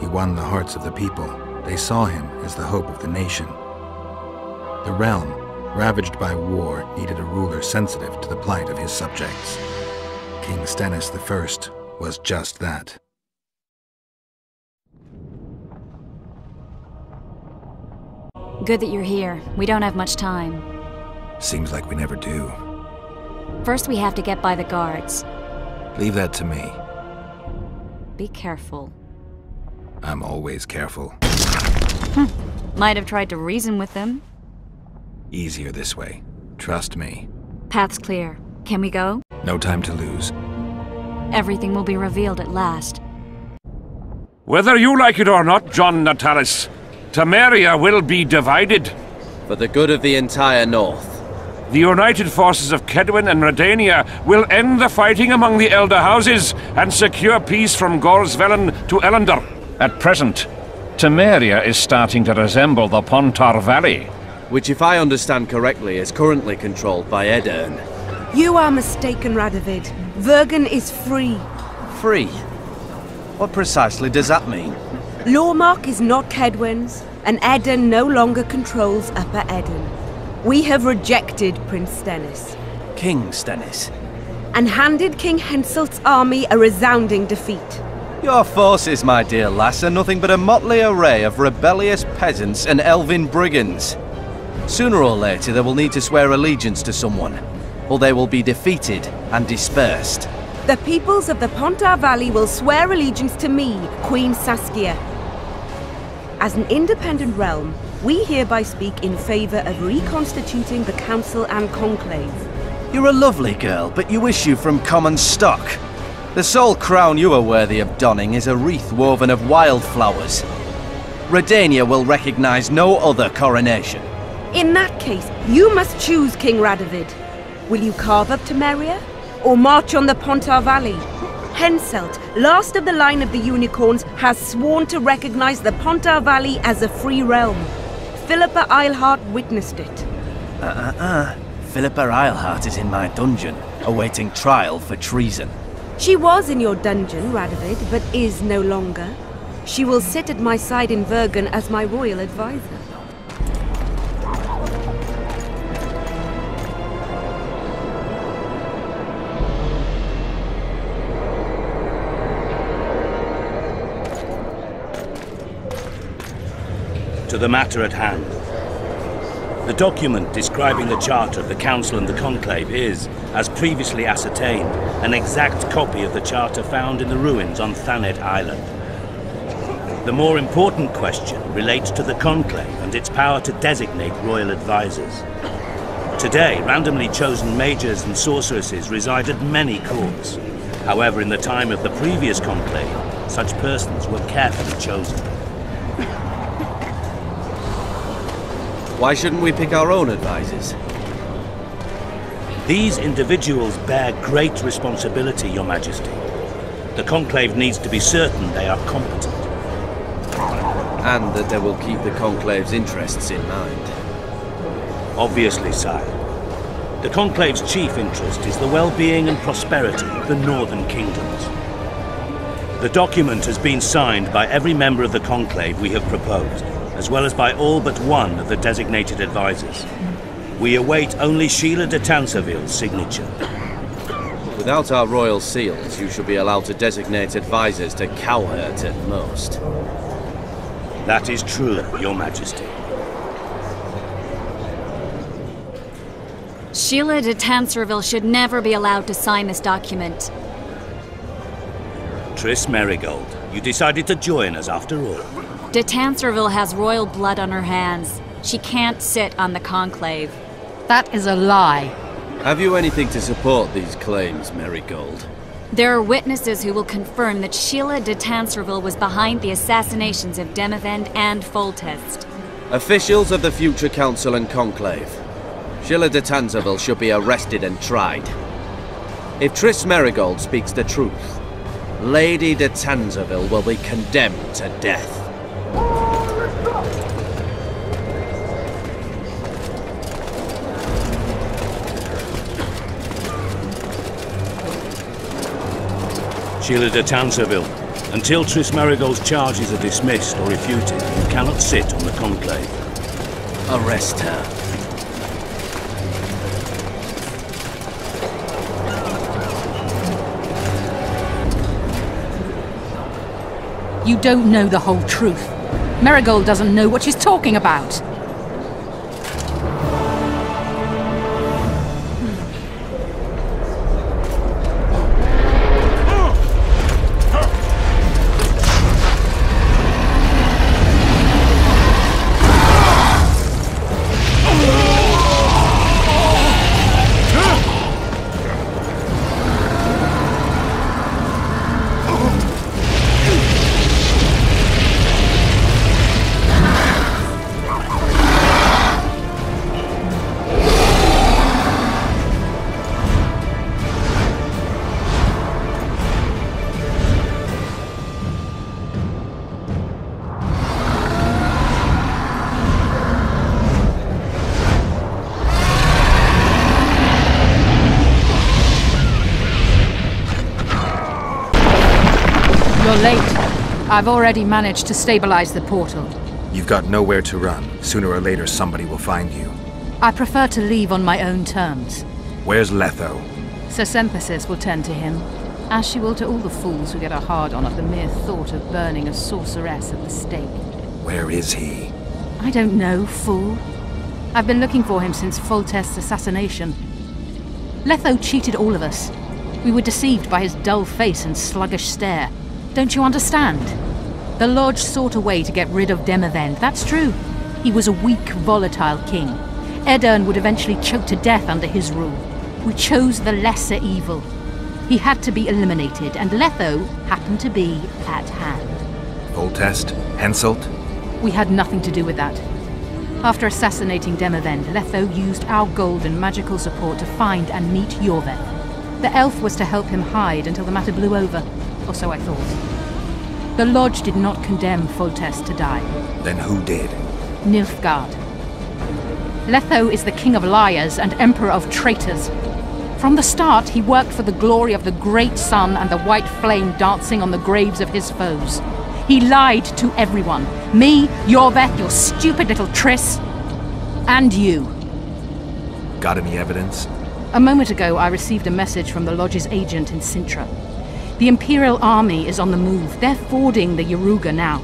He won the hearts of the people. They saw him as the hope of the nation. The realm, ravaged by war, needed a ruler sensitive to the plight of his subjects. King Stennis I was just that. Good that you're here. We don't have much time. Seems like we never do. First, we have to get by the guards. Leave that to me. Be careful. I'm always careful. Hmm. Might have tried to reason with them. Easier this way. Trust me. Path's clear. Can we go? No time to lose. Everything will be revealed at last. Whether you like it or not, John Natalis, Temeria will be divided. For the good of the entire North. The united forces of Kaedwen and Redania will end the fighting among the Elder Houses and secure peace from Gors Velen to Ellander. At present, Temeria is starting to resemble the Pontar Valley. Which, if I understand correctly, is currently controlled by Aedirn. You are mistaken, Radovid. Vergen is free. Free? What precisely does that mean? Lormark is not Kaedwen's, and Aedirn no longer controls Upper Aedirn. We have rejected Prince Stennis. King Stennis? And handed King Henselt's army a resounding defeat. Your forces, my dear lass, are nothing but a motley array of rebellious peasants and elven brigands. Sooner or later, they will need to swear allegiance to someone, or they will be defeated and dispersed. The peoples of the Pontar Valley will swear allegiance to me, Queen Saskia. As an independent realm, we hereby speak in favor of reconstituting the Council and Conclave. You're a lovely girl, but you issue from common stock. The sole crown you are worthy of donning is a wreath woven of wildflowers. Redania will recognize no other coronation. In that case, you must choose King Radovid. Will you carve up Temeria, or march on the Pontar Valley? Henselt, last of the line of the unicorns, has sworn to recognize the Pontar Valley as a free realm. Philippa Eilhart witnessed it. Uh-uh-uh. Philippa Eilhart is in my dungeon, awaiting trial for treason. She was in your dungeon, Radovid, but is no longer. She will sit at my side in Vergen as my royal advisor. To the matter at hand. The document describing the Charter of the Council and the Conclave is, as previously ascertained, an exact copy of the Charter found in the ruins on Thanet Island. The more important question relates to the Conclave and its power to designate royal advisors. Today, randomly chosen mages and sorceresses reside at many courts. However, in the time of the previous conclave, such persons were carefully chosen. Why shouldn't we pick our own advisors? These individuals bear great responsibility, Your Majesty. The Conclave needs to be certain they are competent. And that they will keep the Conclave's interests in mind. Obviously, sire. The Conclave's chief interest is the well-being and prosperity of the Northern Kingdoms. The document has been signed by every member of the Conclave we have proposed, as well as by all but one of the designated advisors. We await only Síle de Tansarville's signature. Without our royal seals, you should be allowed to designate advisors to cowherd at most. That is true, Your Majesty. Síle de Tansarville should never be allowed to sign this document. Triss Merigold, you decided to join us after all. De Tansarville has royal blood on her hands. She can't sit on the conclave. That is a lie. Have you anything to support these claims, Merigold? There are witnesses who will confirm that Síle de Tansarville was behind the assassinations of Demavend and Foltest. Officials of the future Council and Conclave. Sheila de Tansarville should be arrested and tried. If Triss Merigold speaks the truth, Lady de Tanserville will be condemned to death. Síle de Tansarville, until Triss Merigold's charges are dismissed or refuted, you cannot sit on the conclave. Arrest her. You don't know the whole truth. Merigold doesn't know what she's talking about. I've already managed to stabilize the portal. You've got nowhere to run. Sooner or later, somebody will find you. I prefer to leave on my own terms. Where's Letho? Sir Synthesis will tend to him, as she will to all the fools who get a hard on at the mere thought of burning a sorceress at the stake. Where is he? I don't know, fool. I've been looking for him since Foltest's assassination. Letho cheated all of us. We were deceived by his dull face and sluggish stare. Don't you understand? The Lodge sought a way to get rid of Demavend, that's true. He was a weak, volatile king. Aedirn would eventually choke to death under his rule. We chose the lesser evil. He had to be eliminated, and Letho happened to be at hand. Foltest? Henselt? We had nothing to do with that. After assassinating Demavend, Letho used our gold and magical support to find and meet Iorveth. The elf was to help him hide until the matter blew over, or so I thought. The Lodge did not condemn Foltest to die. Then who did? Nilfgaard. Letho is the king of liars and emperor of traitors. From the start, he worked for the glory of the great sun and the white flame dancing on the graves of his foes. He lied to everyone. Me, Iorveth, your stupid little Triss, and you. Got any evidence? A moment ago, I received a message from the Lodge's agent in Cintra. The Imperial Army is on the move. They're fording the Yaruga now.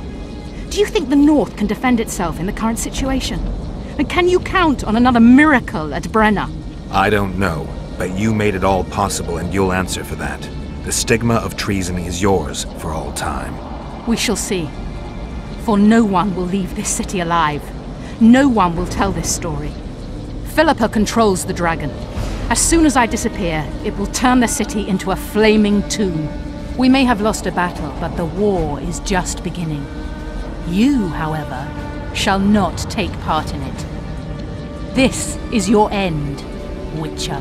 Do you think the North can defend itself in the current situation? And can you count on another miracle at Brenna? I don't know, but you made it all possible and you'll answer for that. The stigma of treason is yours for all time. We shall see. For no one will leave this city alive. No one will tell this story. Philippa controls the dragon. As soon as I disappear, it will turn the city into a flaming tomb. We may have lost a battle, but the war is just beginning. You, however, shall not take part in it. This is your end, Witcher.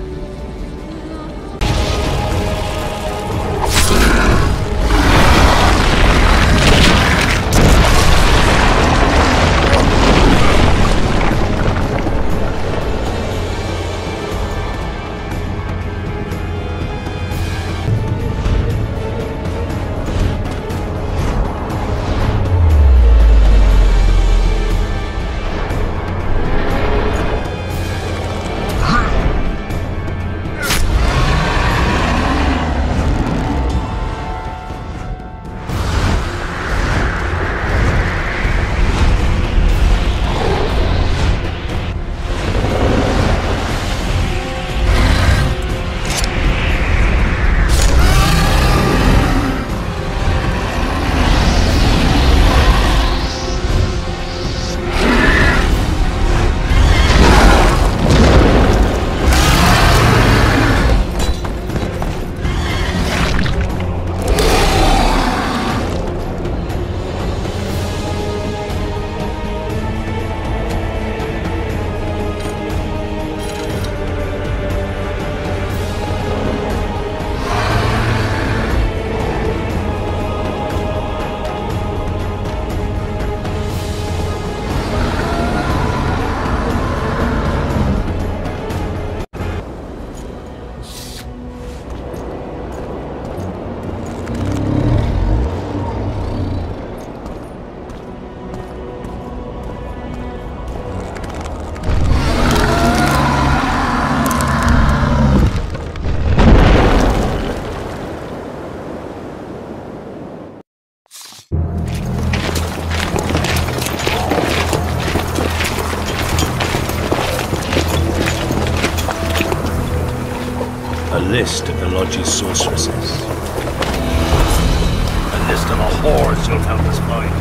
List of the Lodge's sorceresses. A list of the whores you'll help us find.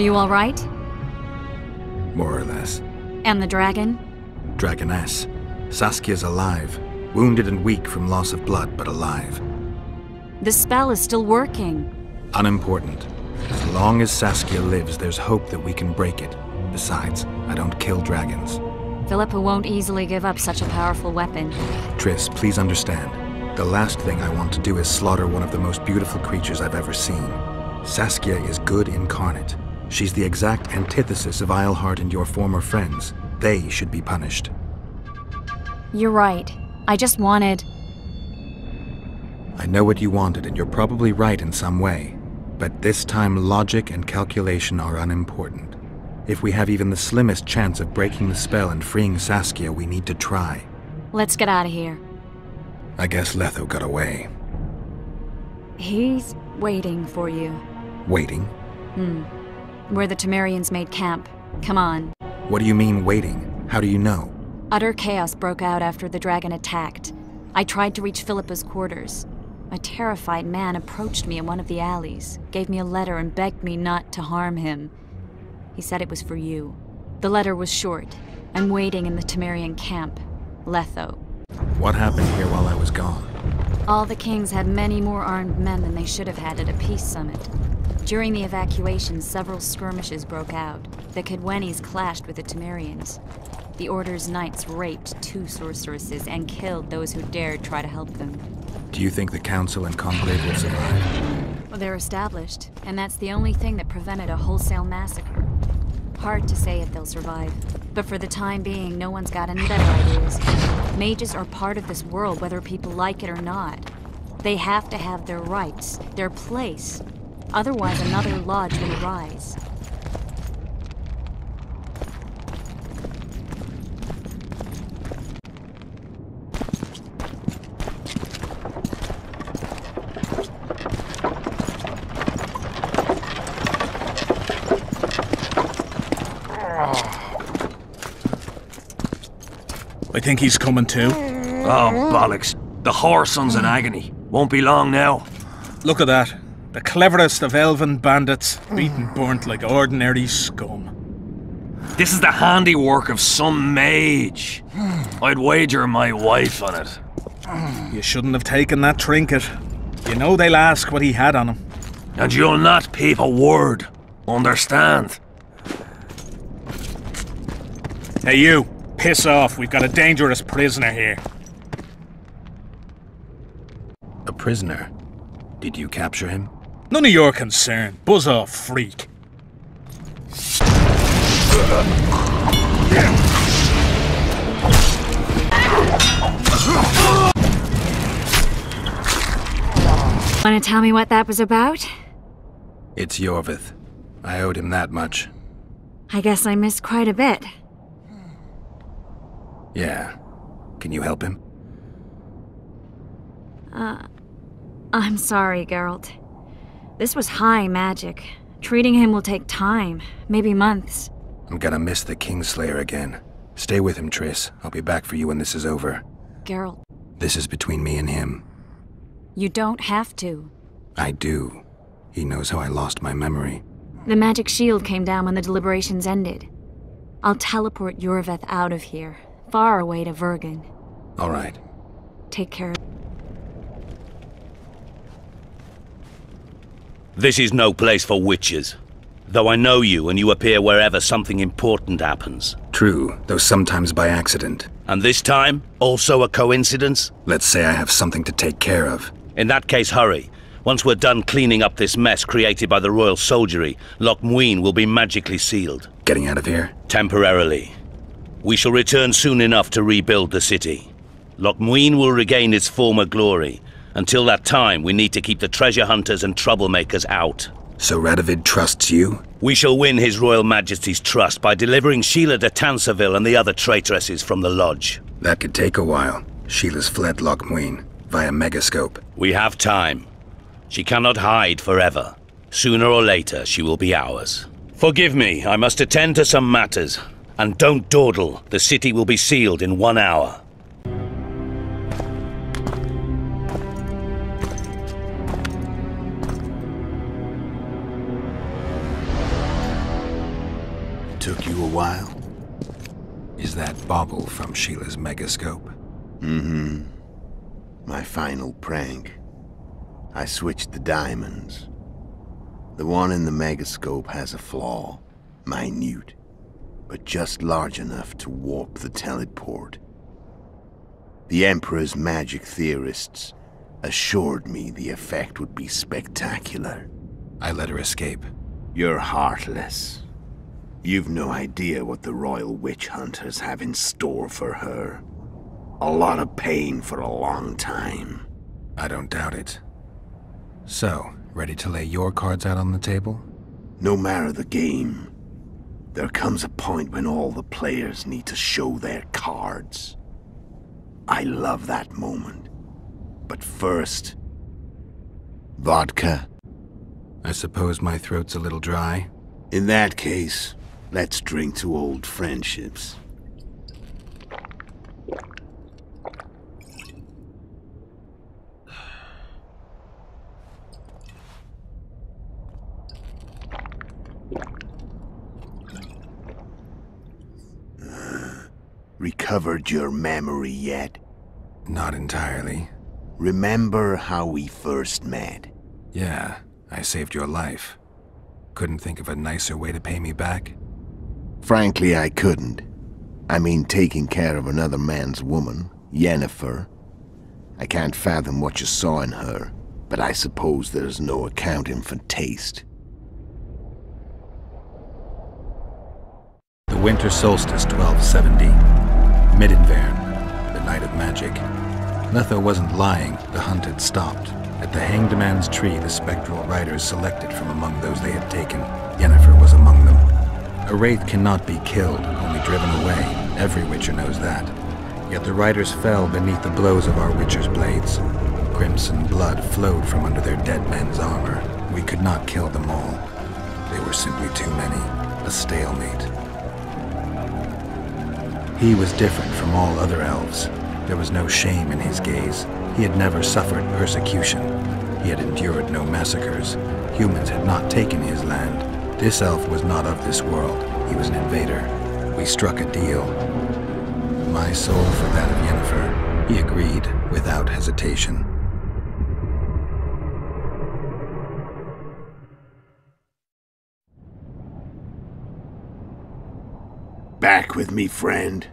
You all right? More or less. And the dragon? Dragoness. Saskia's alive. Wounded and weak from loss of blood, but alive. The spell is still working. Unimportant. As long as Saskia lives, there's hope that we can break it. Besides, I don't kill dragons. Philippa won't easily give up such a powerful weapon. Triss, please understand. The last thing I want to do is slaughter one of the most beautiful creatures I've ever seen. Saskia is good incarnate. She's the exact antithesis of Eilhart and your former friends. They should be punished. You're right. I just wanted. I know what you wanted, and you're probably right in some way. But this time, logic and calculation are unimportant. If we have even the slimmest chance of breaking the spell and freeing Saskia, we need to try. Let's get out of here. I guess Letho got away. He's waiting for you. Waiting? Hmm. Where the Temerians made camp. Come on. What do you mean, waiting? How do you know? Utter chaos broke out after the dragon attacked. I tried to reach Philippa's quarters. A terrified man approached me in one of the alleys, gave me a letter, and begged me not to harm him. He said it was for you. The letter was short. I'm waiting in the Temerian camp. Letho. What happened here while I was gone? All the kings had many more armed men than they should have had at a peace summit. During the evacuation, several skirmishes broke out. The Kaedwenis clashed with the Temerians. The Order's knights raped two sorceresses and killed those who dared try to help them. Do you think the Council and Conclave will survive? Well, they're established, and that's the only thing that prevented a wholesale massacre. Hard to say if they'll survive, but for the time being, no one's got any better ideas. Mages are part of this world, whether people like it or not. They have to have their rights, their place. Otherwise, another lodge will arise. Ah. I think he's coming too. Oh, bollocks. The whoreson's in agony. Won't be long now. Look at that. The cleverest of elven bandits, beaten burnt like ordinary scum. This is the handiwork of some mage. I'd wager my wife on it. You shouldn't have taken that trinket. You know they'll ask what he had on him. And you'll not peep a word. Understand? Hey, you. Piss off. We've got a dangerous prisoner here. A prisoner? Did you capture him? None of your concern. Buzz off, freak. Want to tell me what that was about? It's Iorveth. I owed him that much. I guess I missed quite a bit. Yeah. Can you help him? Uh, I'm sorry, Geralt. This was high magic. Treating him will take time, maybe months. I'm gonna miss the Kingslayer again. Stay with him, Triss. I'll be back for you when this is over. Geralt, This is between me and him. you don't have to. I do. He knows how I lost my memory. The magic shield came down when the deliberations ended. I'll teleport Iorveth out of here, far away to Vergen. All right. Take care. This is no place for witches. Though I know you and you appear wherever something important happens. True, though sometimes by accident. And this time, also a coincidence? Let's say I have something to take care of. In that case, hurry. Once we're done cleaning up this mess created by the royal soldiery, Loc Muinne will be magically sealed. Getting out of here? Temporarily. We shall return soon enough to rebuild the city. Loc Muinne will regain its former glory. Until that time, we need to keep the treasure hunters and troublemakers out. So Radovid trusts you? We shall win His Royal Majesty's trust by delivering Síle de Tansarville and the other traitresses from the lodge. That could take a while. Síle's fled Loc Muinne via Megascope. We have time. She cannot hide forever. Sooner or later, she will be ours. Forgive me, I must attend to some matters. And don't dawdle. The city will be sealed in one hour. While? Is that bauble from Síle's Megascope? Mm-hmm. My final prank. I switched the diamonds. The one in the Megascope has a flaw. Minute. but just large enough to warp the teleport. The Emperor's magic theorists assured me the effect would be spectacular. I let her escape. You're heartless. You've no idea what the Royal Witch Hunters have in store for her. A lot of pain for a long time. I don't doubt it. So, ready to lay your cards out on the table? No matter the game, there comes a point when all the players need to show their cards. I love that moment. But first... Vodka? I suppose my throat's a little dry. In that case, let's drink to old friendships. Recovered your memory yet? Not entirely. Remember how we first met? Yeah, I saved your life. Couldn't think of a nicer way to pay me back? Frankly, I couldn't. I mean, taking care of another man's woman, Yennefer. I can't fathom what you saw in her, but I suppose there's no accounting for taste. The winter solstice 1270. Midinváerne, the night of magic. Letho wasn't lying, the hunt had stopped. At the Hanged Man's Tree, the spectral riders selected from among those they had taken. Yennefer was among them. A wraith cannot be killed, only driven away. Every Witcher knows that. Yet the riders fell beneath the blows of our Witcher's blades. Crimson blood flowed from under their dead men's armor. We could not kill them all. They were simply too many. A stalemate. He was different from all other elves. There was no shame in his gaze. He had never suffered persecution. He had endured no massacres. Humans had not taken his land. This elf was not of this world. He was an invader. We struck a deal. My soul for that of Yennefer. He agreed without hesitation. Back with me, friend.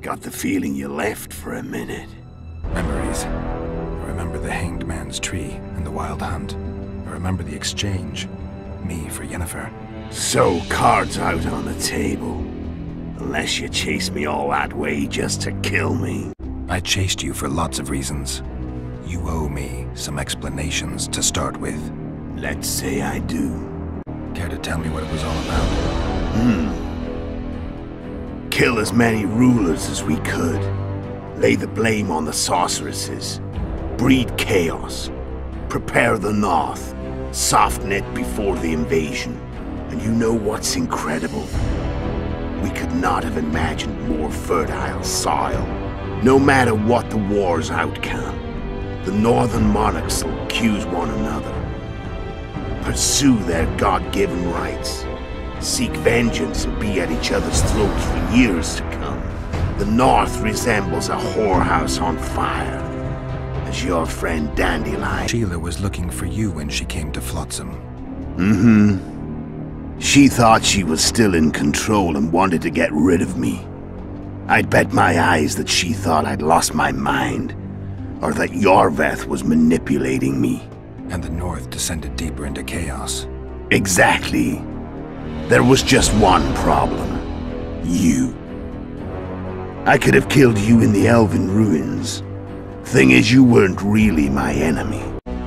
Got the feeling you left for a minute. Memories. I remember the Hanged Man's Tree and the Wild Hunt. I remember the exchange. Me for Yennefer. So, cards out on the table. Unless you chase me all that way just to kill me. I chased you for lots of reasons. You owe me some explanations to start with. Let's say I do. Care to tell me what it was all about? Hmm. Kill as many rulers as we could. Lay the blame on the sorceresses. Breed chaos. Prepare the North. Soften it before the invasion. And you know what's incredible? We could not have imagined more fertile soil. No matter what the war's outcome, the northern monarchs will accuse one another. Pursue their God-given rights. Seek vengeance and be at each other's throats for years to come. The North resembles a whorehouse on fire. As your friend Dandelion... Síle was looking for you when she came to Flotsam. Mm-hmm. She thought she was still in control and wanted to get rid of me. I'd bet my eyes that she thought I'd lost my mind, or that Iorveth was manipulating me. And the North descended deeper into chaos. Exactly. There was just one problem. You. I could have killed you in the Elven Ruins. Thing is, you weren't really my enemy.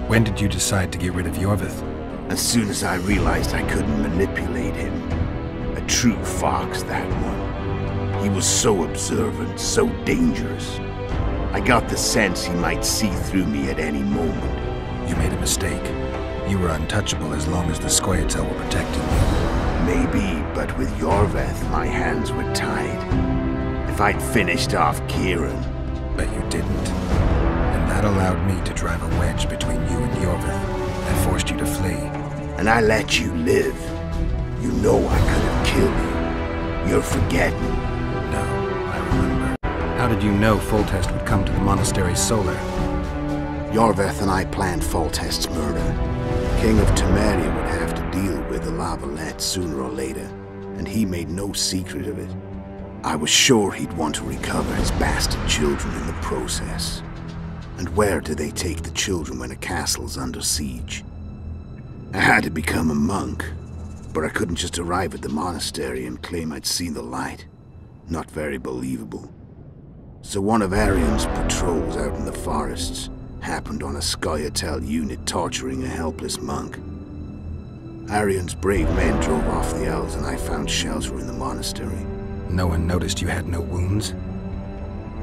When did you decide to get rid of Iorveth? As soon as I realized I couldn't manipulate him. A true fox, that one. He was so observant, so dangerous. I got the sense he might see through me at any moment. You made a mistake. You were untouchable as long as the Scoia'tael were protecting you. Maybe, but with Iorveth, my hands were tied. If I'd finished off Kieran... But you didn't. That allowed me to drive a wedge between you and Iorveth. I forced you to flee. And I let you live. You know I could have killed you. You're forgetting. No, I remember. How did you know Foltest would come to the Monastery Solar? Iorveth and I planned Foltest's murder. King of Temeria would have to deal with the Lavalette sooner or later, and he made no secret of it. I was sure he'd want to recover his bastard children in the process. And where do they take the children when a castle's under siege? I had to become a monk, but I couldn't just arrive at the monastery and claim I'd seen the light. Not very believable. So one of Aryan's patrols out in the forests happened on a Scoia'tael unit torturing a helpless monk. Aryan's brave men drove off the elves and I found shelter in the monastery. No one noticed you had no wounds?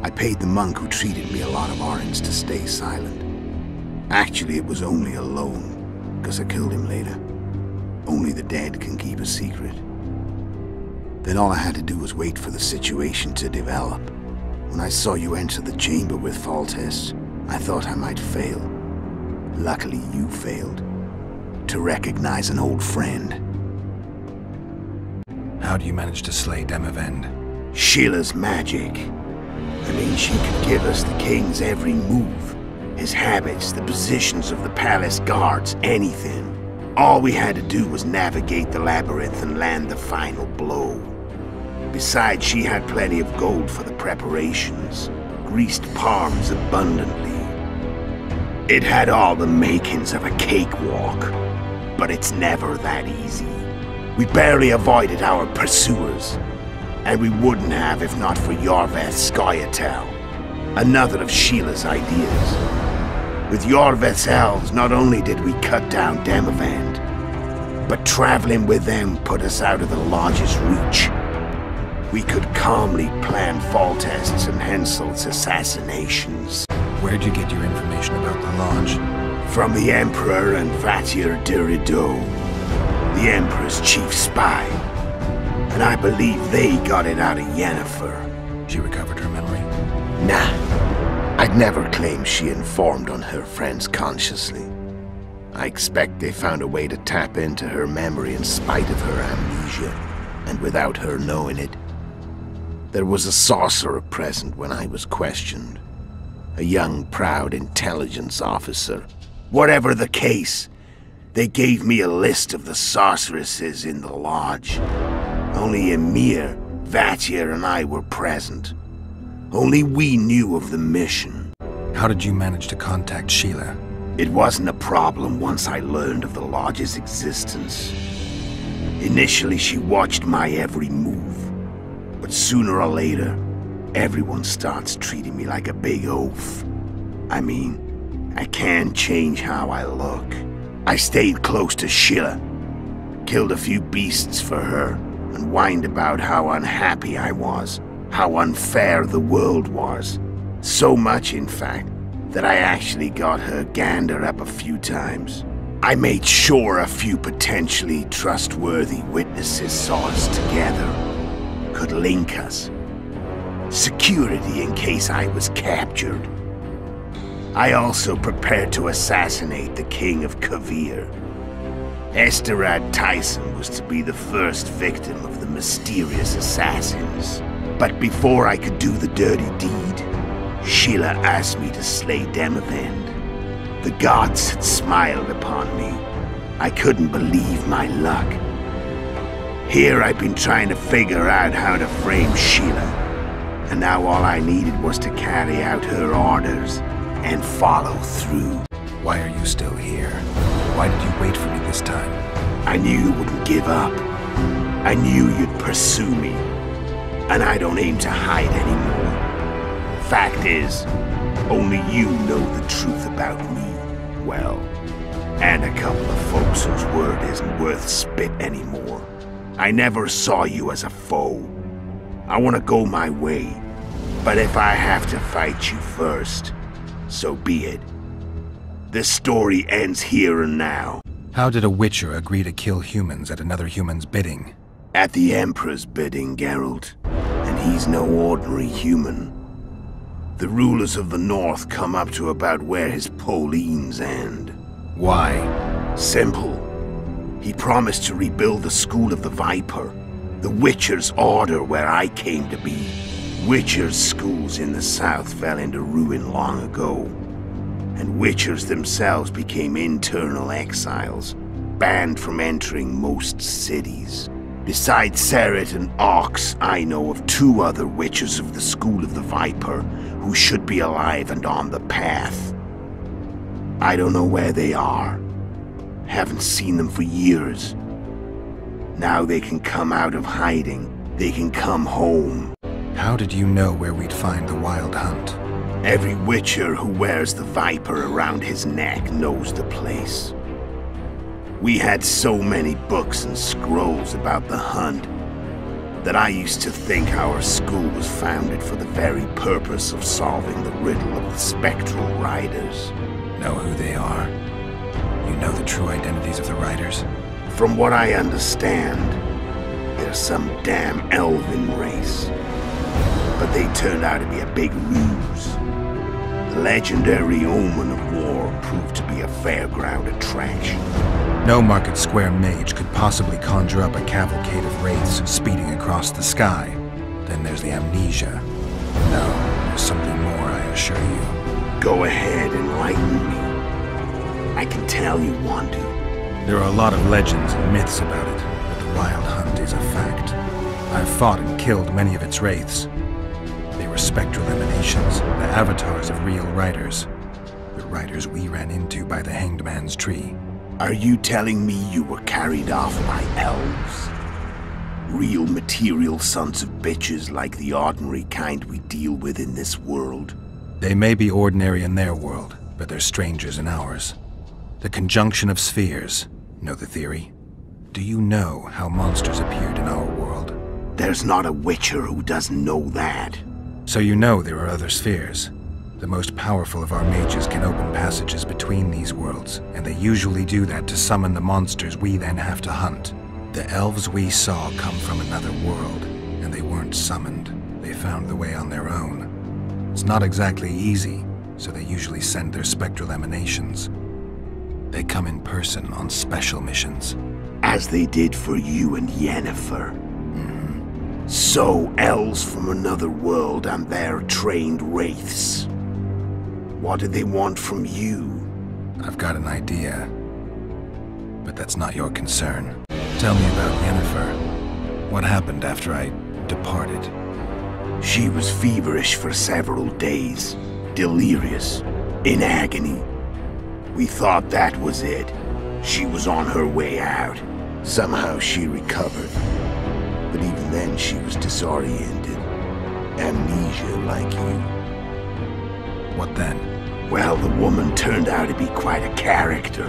I paid the monk who treated me a lot of orens to stay silent. Actually, it was only a loan, because I killed him later. Only the dead can keep a secret. Then all I had to do was wait for the situation to develop. When I saw you enter the chamber with Foltest, I thought I might fail. Luckily, you failed. To recognize an old friend. How do you manage to slay Demavend? Síle's magic. I mean, she could give us the king's every move. His habits, the positions of the palace guards, anything. All we had to do was navigate the labyrinth and land the final blow. Besides, she had plenty of gold for the preparations. Greased palms abundantly. It had all the makings of a cakewalk. But it's never that easy. We barely avoided our pursuers. And we wouldn't have if not for Iorveth Scoia'tael. Another of Síle's ideas. With Iorveth's elves, not only did we cut down Demavend, but traveling with them put us out of the Lodge's reach. We could calmly plan Foltest's and Henselt's assassinations. Where'd you get your information about the Lodge? From the Emperor and Vattier de Rideaux, the Emperor's chief spy. And I believe they got it out of Yennefer. She recovered her memory? Nah. I'd never claim she informed on her friends consciously. I expect they found a way to tap into her memory in spite of her amnesia, and without her knowing it. There was a sorcerer present when I was questioned. A young, proud intelligence officer. Whatever the case, they gave me a list of the sorceresses in the lodge. Only Emhyr, Vattier, and I were present. Only we knew of the mission. How did you manage to contact Síle? It wasn't a problem once I learned of the Lodge's existence. Initially, she watched my every move. But sooner or later, everyone starts treating me like a big oaf. I mean, I can't change how I look. I stayed close to Síle, killed a few beasts for her, and whined about how unhappy I was, how unfair the world was. So much, in fact, that I actually got her gander up a few times. I made sure a few potentially trustworthy witnesses saw us together, could link us. Security in case I was captured. I also prepared to assassinate the King of Kovir. Esterad Thyssen was to be the first victim of the mysterious assassins. But before I could do the dirty deed, Síle asked me to slay Demavend. The gods had smiled upon me. I couldn't believe my luck. Here I've been trying to figure out how to frame Síle. And now all I needed was to carry out her orders and follow through. Why are you still here? Why did you wait for me this time? I knew you wouldn't give up. I knew you'd pursue me. And I don't aim to hide anymore. Fact is, only you know the truth about me well. And a couple of folks whose word isn't worth spit anymore. I never saw you as a foe. I want to go my way. But if I have to fight you first, so be it. This story ends here and now. How did a Witcher agree to kill humans at another human's bidding? At the Emperor's bidding, Geralt. And he's no ordinary human. The rulers of the North come up to about where his poleyns end. Why? Simple. He promised to rebuild the School of the Viper, the Witcher's order where I came to be. Witcher's schools in the south fell into ruin long ago, and Witchers themselves became internal exiles, banned from entering most cities. Besides Serrit and Auckes, I know of two other witches of the School of the Viper who should be alive and on the path. I don't know where they are. Haven't seen them for years. Now they can come out of hiding. They can come home. How did you know where we'd find the Wild Hunt? Every witcher who wears the Viper around his neck knows the place. We had so many books and scrolls about the hunt that I used to think our school was founded for the very purpose of solving the riddle of the spectral riders. Know who they are? You know the true identities of the riders? From what I understand, they're some damn elven race. But they turned out to be a big ruse. The legendary Omen of War proved to be a fairground attraction. No Market Square mage could possibly conjure up a cavalcade of wraiths speeding across the sky. Then there's the amnesia. No, there's something more, I assure you. Go ahead, enlighten me. I can tell you want to. There are a lot of legends and myths about it, but the Wild Hunt is a fact. I've fought and killed many of its wraiths. Were spectral emanations, the avatars of real riders. The riders we ran into by the Hanged Man's Tree. Are you telling me you were carried off by elves? Real material sons of bitches like the ordinary kind we deal with in this world? They may be ordinary in their world, but they're strangers in ours. The conjunction of spheres. Know the theory? Do you know how monsters appeared in our world? There's not a witcher who doesn't know that. So you know there are other spheres. The most powerful of our mages can open passages between these worlds, and they usually do that to summon the monsters we then have to hunt. The elves we saw come from another world, and they weren't summoned. They found the way on their own. It's not exactly easy, so they usually send their spectral emanations. They come in person on special missions. As they did for you and Yennefer. So, elves from another world and their trained wraiths. What do they want from you? I've got an idea. But that's not your concern. Tell me about Yennefer. What happened after I departed? She was feverish for several days, delirious, in agony. We thought that was it. She was on her way out. Somehow she recovered. But even then she was disoriented. Amnesia like you. What then? Well, the woman turned out to be quite a character.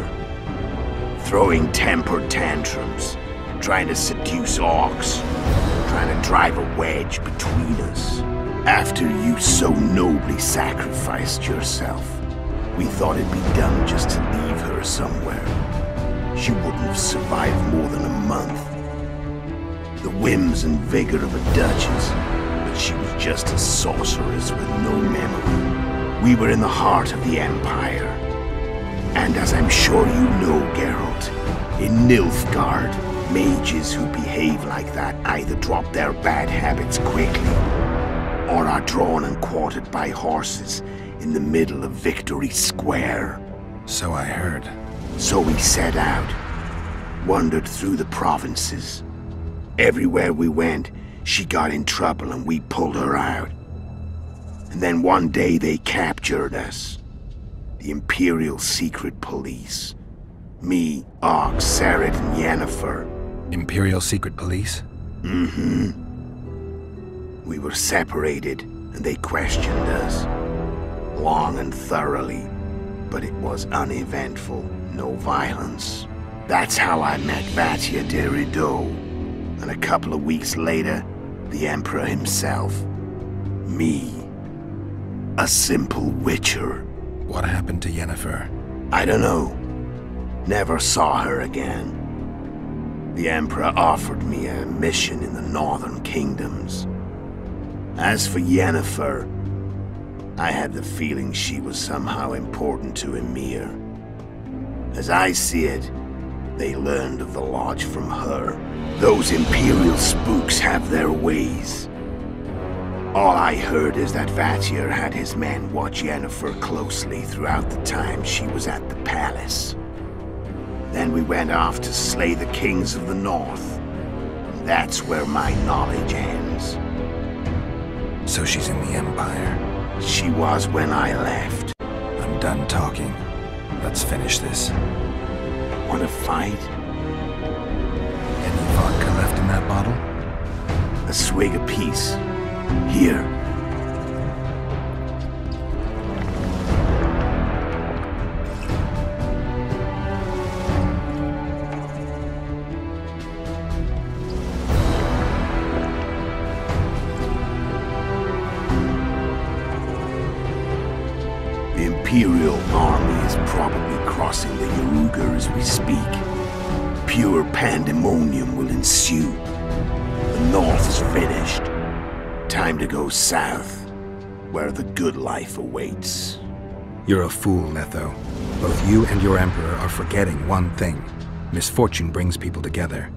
Throwing temper tantrums, trying to seduce orcs, trying to drive a wedge between us. After you so nobly sacrificed yourself, we thought it'd be dumb just to leave her somewhere. She wouldn't have survived more than a month. The whims and vigor of a duchess, but she was just a sorceress with no memory. We were in the heart of the Empire. And as I'm sure you know, Geralt, in Nilfgaard, mages who behave like that either drop their bad habits quickly, or are drawn and quartered by horses in the middle of Victory Square. So I heard. So we set out, wandered through the provinces. Everywhere we went, she got in trouble and we pulled her out. And then one day they captured us. The Imperial Secret Police. Me, Auckes, Serrit, and Yennefer. Imperial Secret Police? Mm-hmm. We were separated, and they questioned us. Long and thoroughly. But it was uneventful, no violence. That's how I met Vattier de Rideaux. And a couple of weeks later, the Emperor himself. Me. A simple witcher. What happened to Yennefer? I don't know. Never saw her again. The Emperor offered me a mission in the Northern Kingdoms. As for Yennefer, I had the feeling she was somehow important to Emhyr. As I see it, they learned of the Lodge from her. Those Imperial spooks have their ways. All I heard is that Vattier had his men watch Yennefer closely throughout the time she was at the palace. Then we went off to slay the kings of the north. That's where my knowledge ends. So she's in the Empire. She was when I left. I'm done talking. Let's finish this. Want to fight? Any vodka left in that bottle? A swig apiece. Here. Speak. Pure pandemonium will ensue. The North is finished. Time to go south, where the good life awaits. You're a fool, Letho. Both you and your Emperor are forgetting one thing. Misfortune brings people together.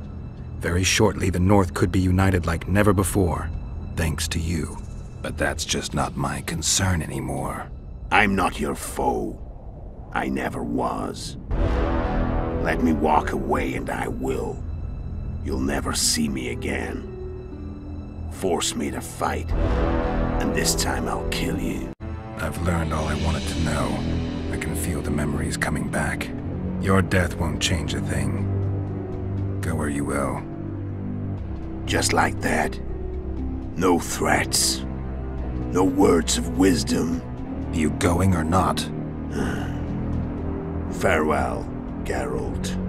Very shortly, the North could be united like never before, thanks to you. But that's just not my concern anymore. I'm not your foe. I never was. Let me walk away and I will. You'll never see me again. Force me to fight, and this time I'll kill you. I've learned all I wanted to know. I can feel the memories coming back. Your death won't change a thing. Go where you will. Just like that. No threats. No words of wisdom. Are you going or not? Farewell, Geralt.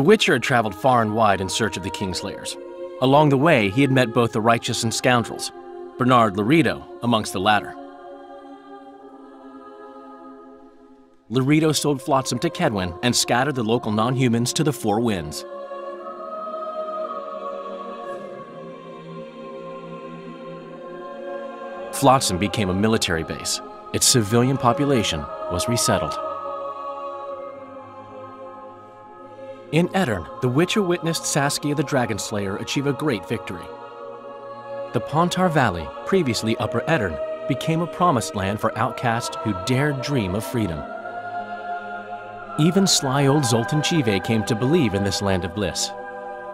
The Witcher had traveled far and wide in search of the Kingslayers. Along the way, he had met both the righteous and scoundrels, Bernard Loredo amongst the latter. Loredo sold Flotsam to Kaedwen and scattered the local non-humans to the four winds. Flotsam became a military base. Its civilian population was resettled. In Aedirn, the Witcher witnessed Saskia the Dragon Slayer achieve a great victory. The Pontar Valley, previously Upper Aedirn, became a promised land for outcasts who dared dream of freedom. Even sly old Zoltan Chivay came to believe in this land of bliss.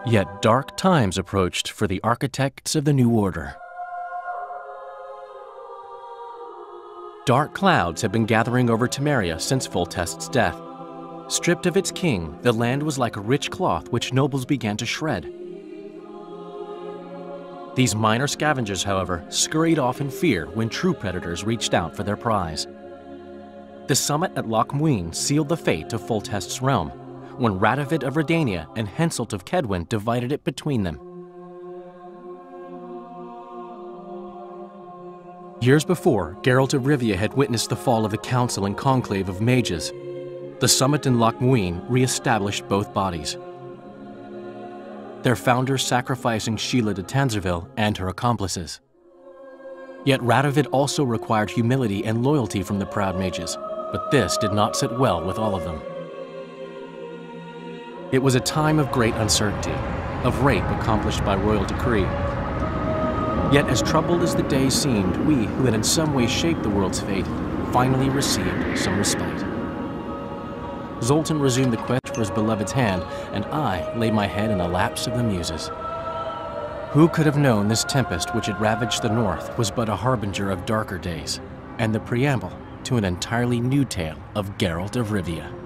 Yet dark times approached for the architects of the New Order. Dark clouds had been gathering over Temeria since Foltest's death. Stripped of its king, the land was like a rich cloth which nobles began to shred. These minor scavengers, however, scurried off in fear when true predators reached out for their prize. The summit at Loc Muinne sealed the fate of Foltest's realm, when Radovid of Redania and Henselt of Kaedwen divided it between them. Years before, Geralt of Rivia had witnessed the fall of the Council and Conclave of Mages. The summit in Loc Muinne re-established both bodies. Their founders sacrificing Síle de Tansarville and her accomplices. Yet Radovid also required humility and loyalty from the proud mages, but this did not sit well with all of them. It was a time of great uncertainty, of rape accomplished by royal decree. Yet, as troubled as the day seemed, we, who had in some way shaped the world's fate, finally received some respite. Zoltan resumed the quest for his beloved's hand, and I laid my head in the laps of the muses. Who could have known this tempest which had ravaged the north was but a harbinger of darker days, and the preamble to an entirely new tale of Geralt of Rivia?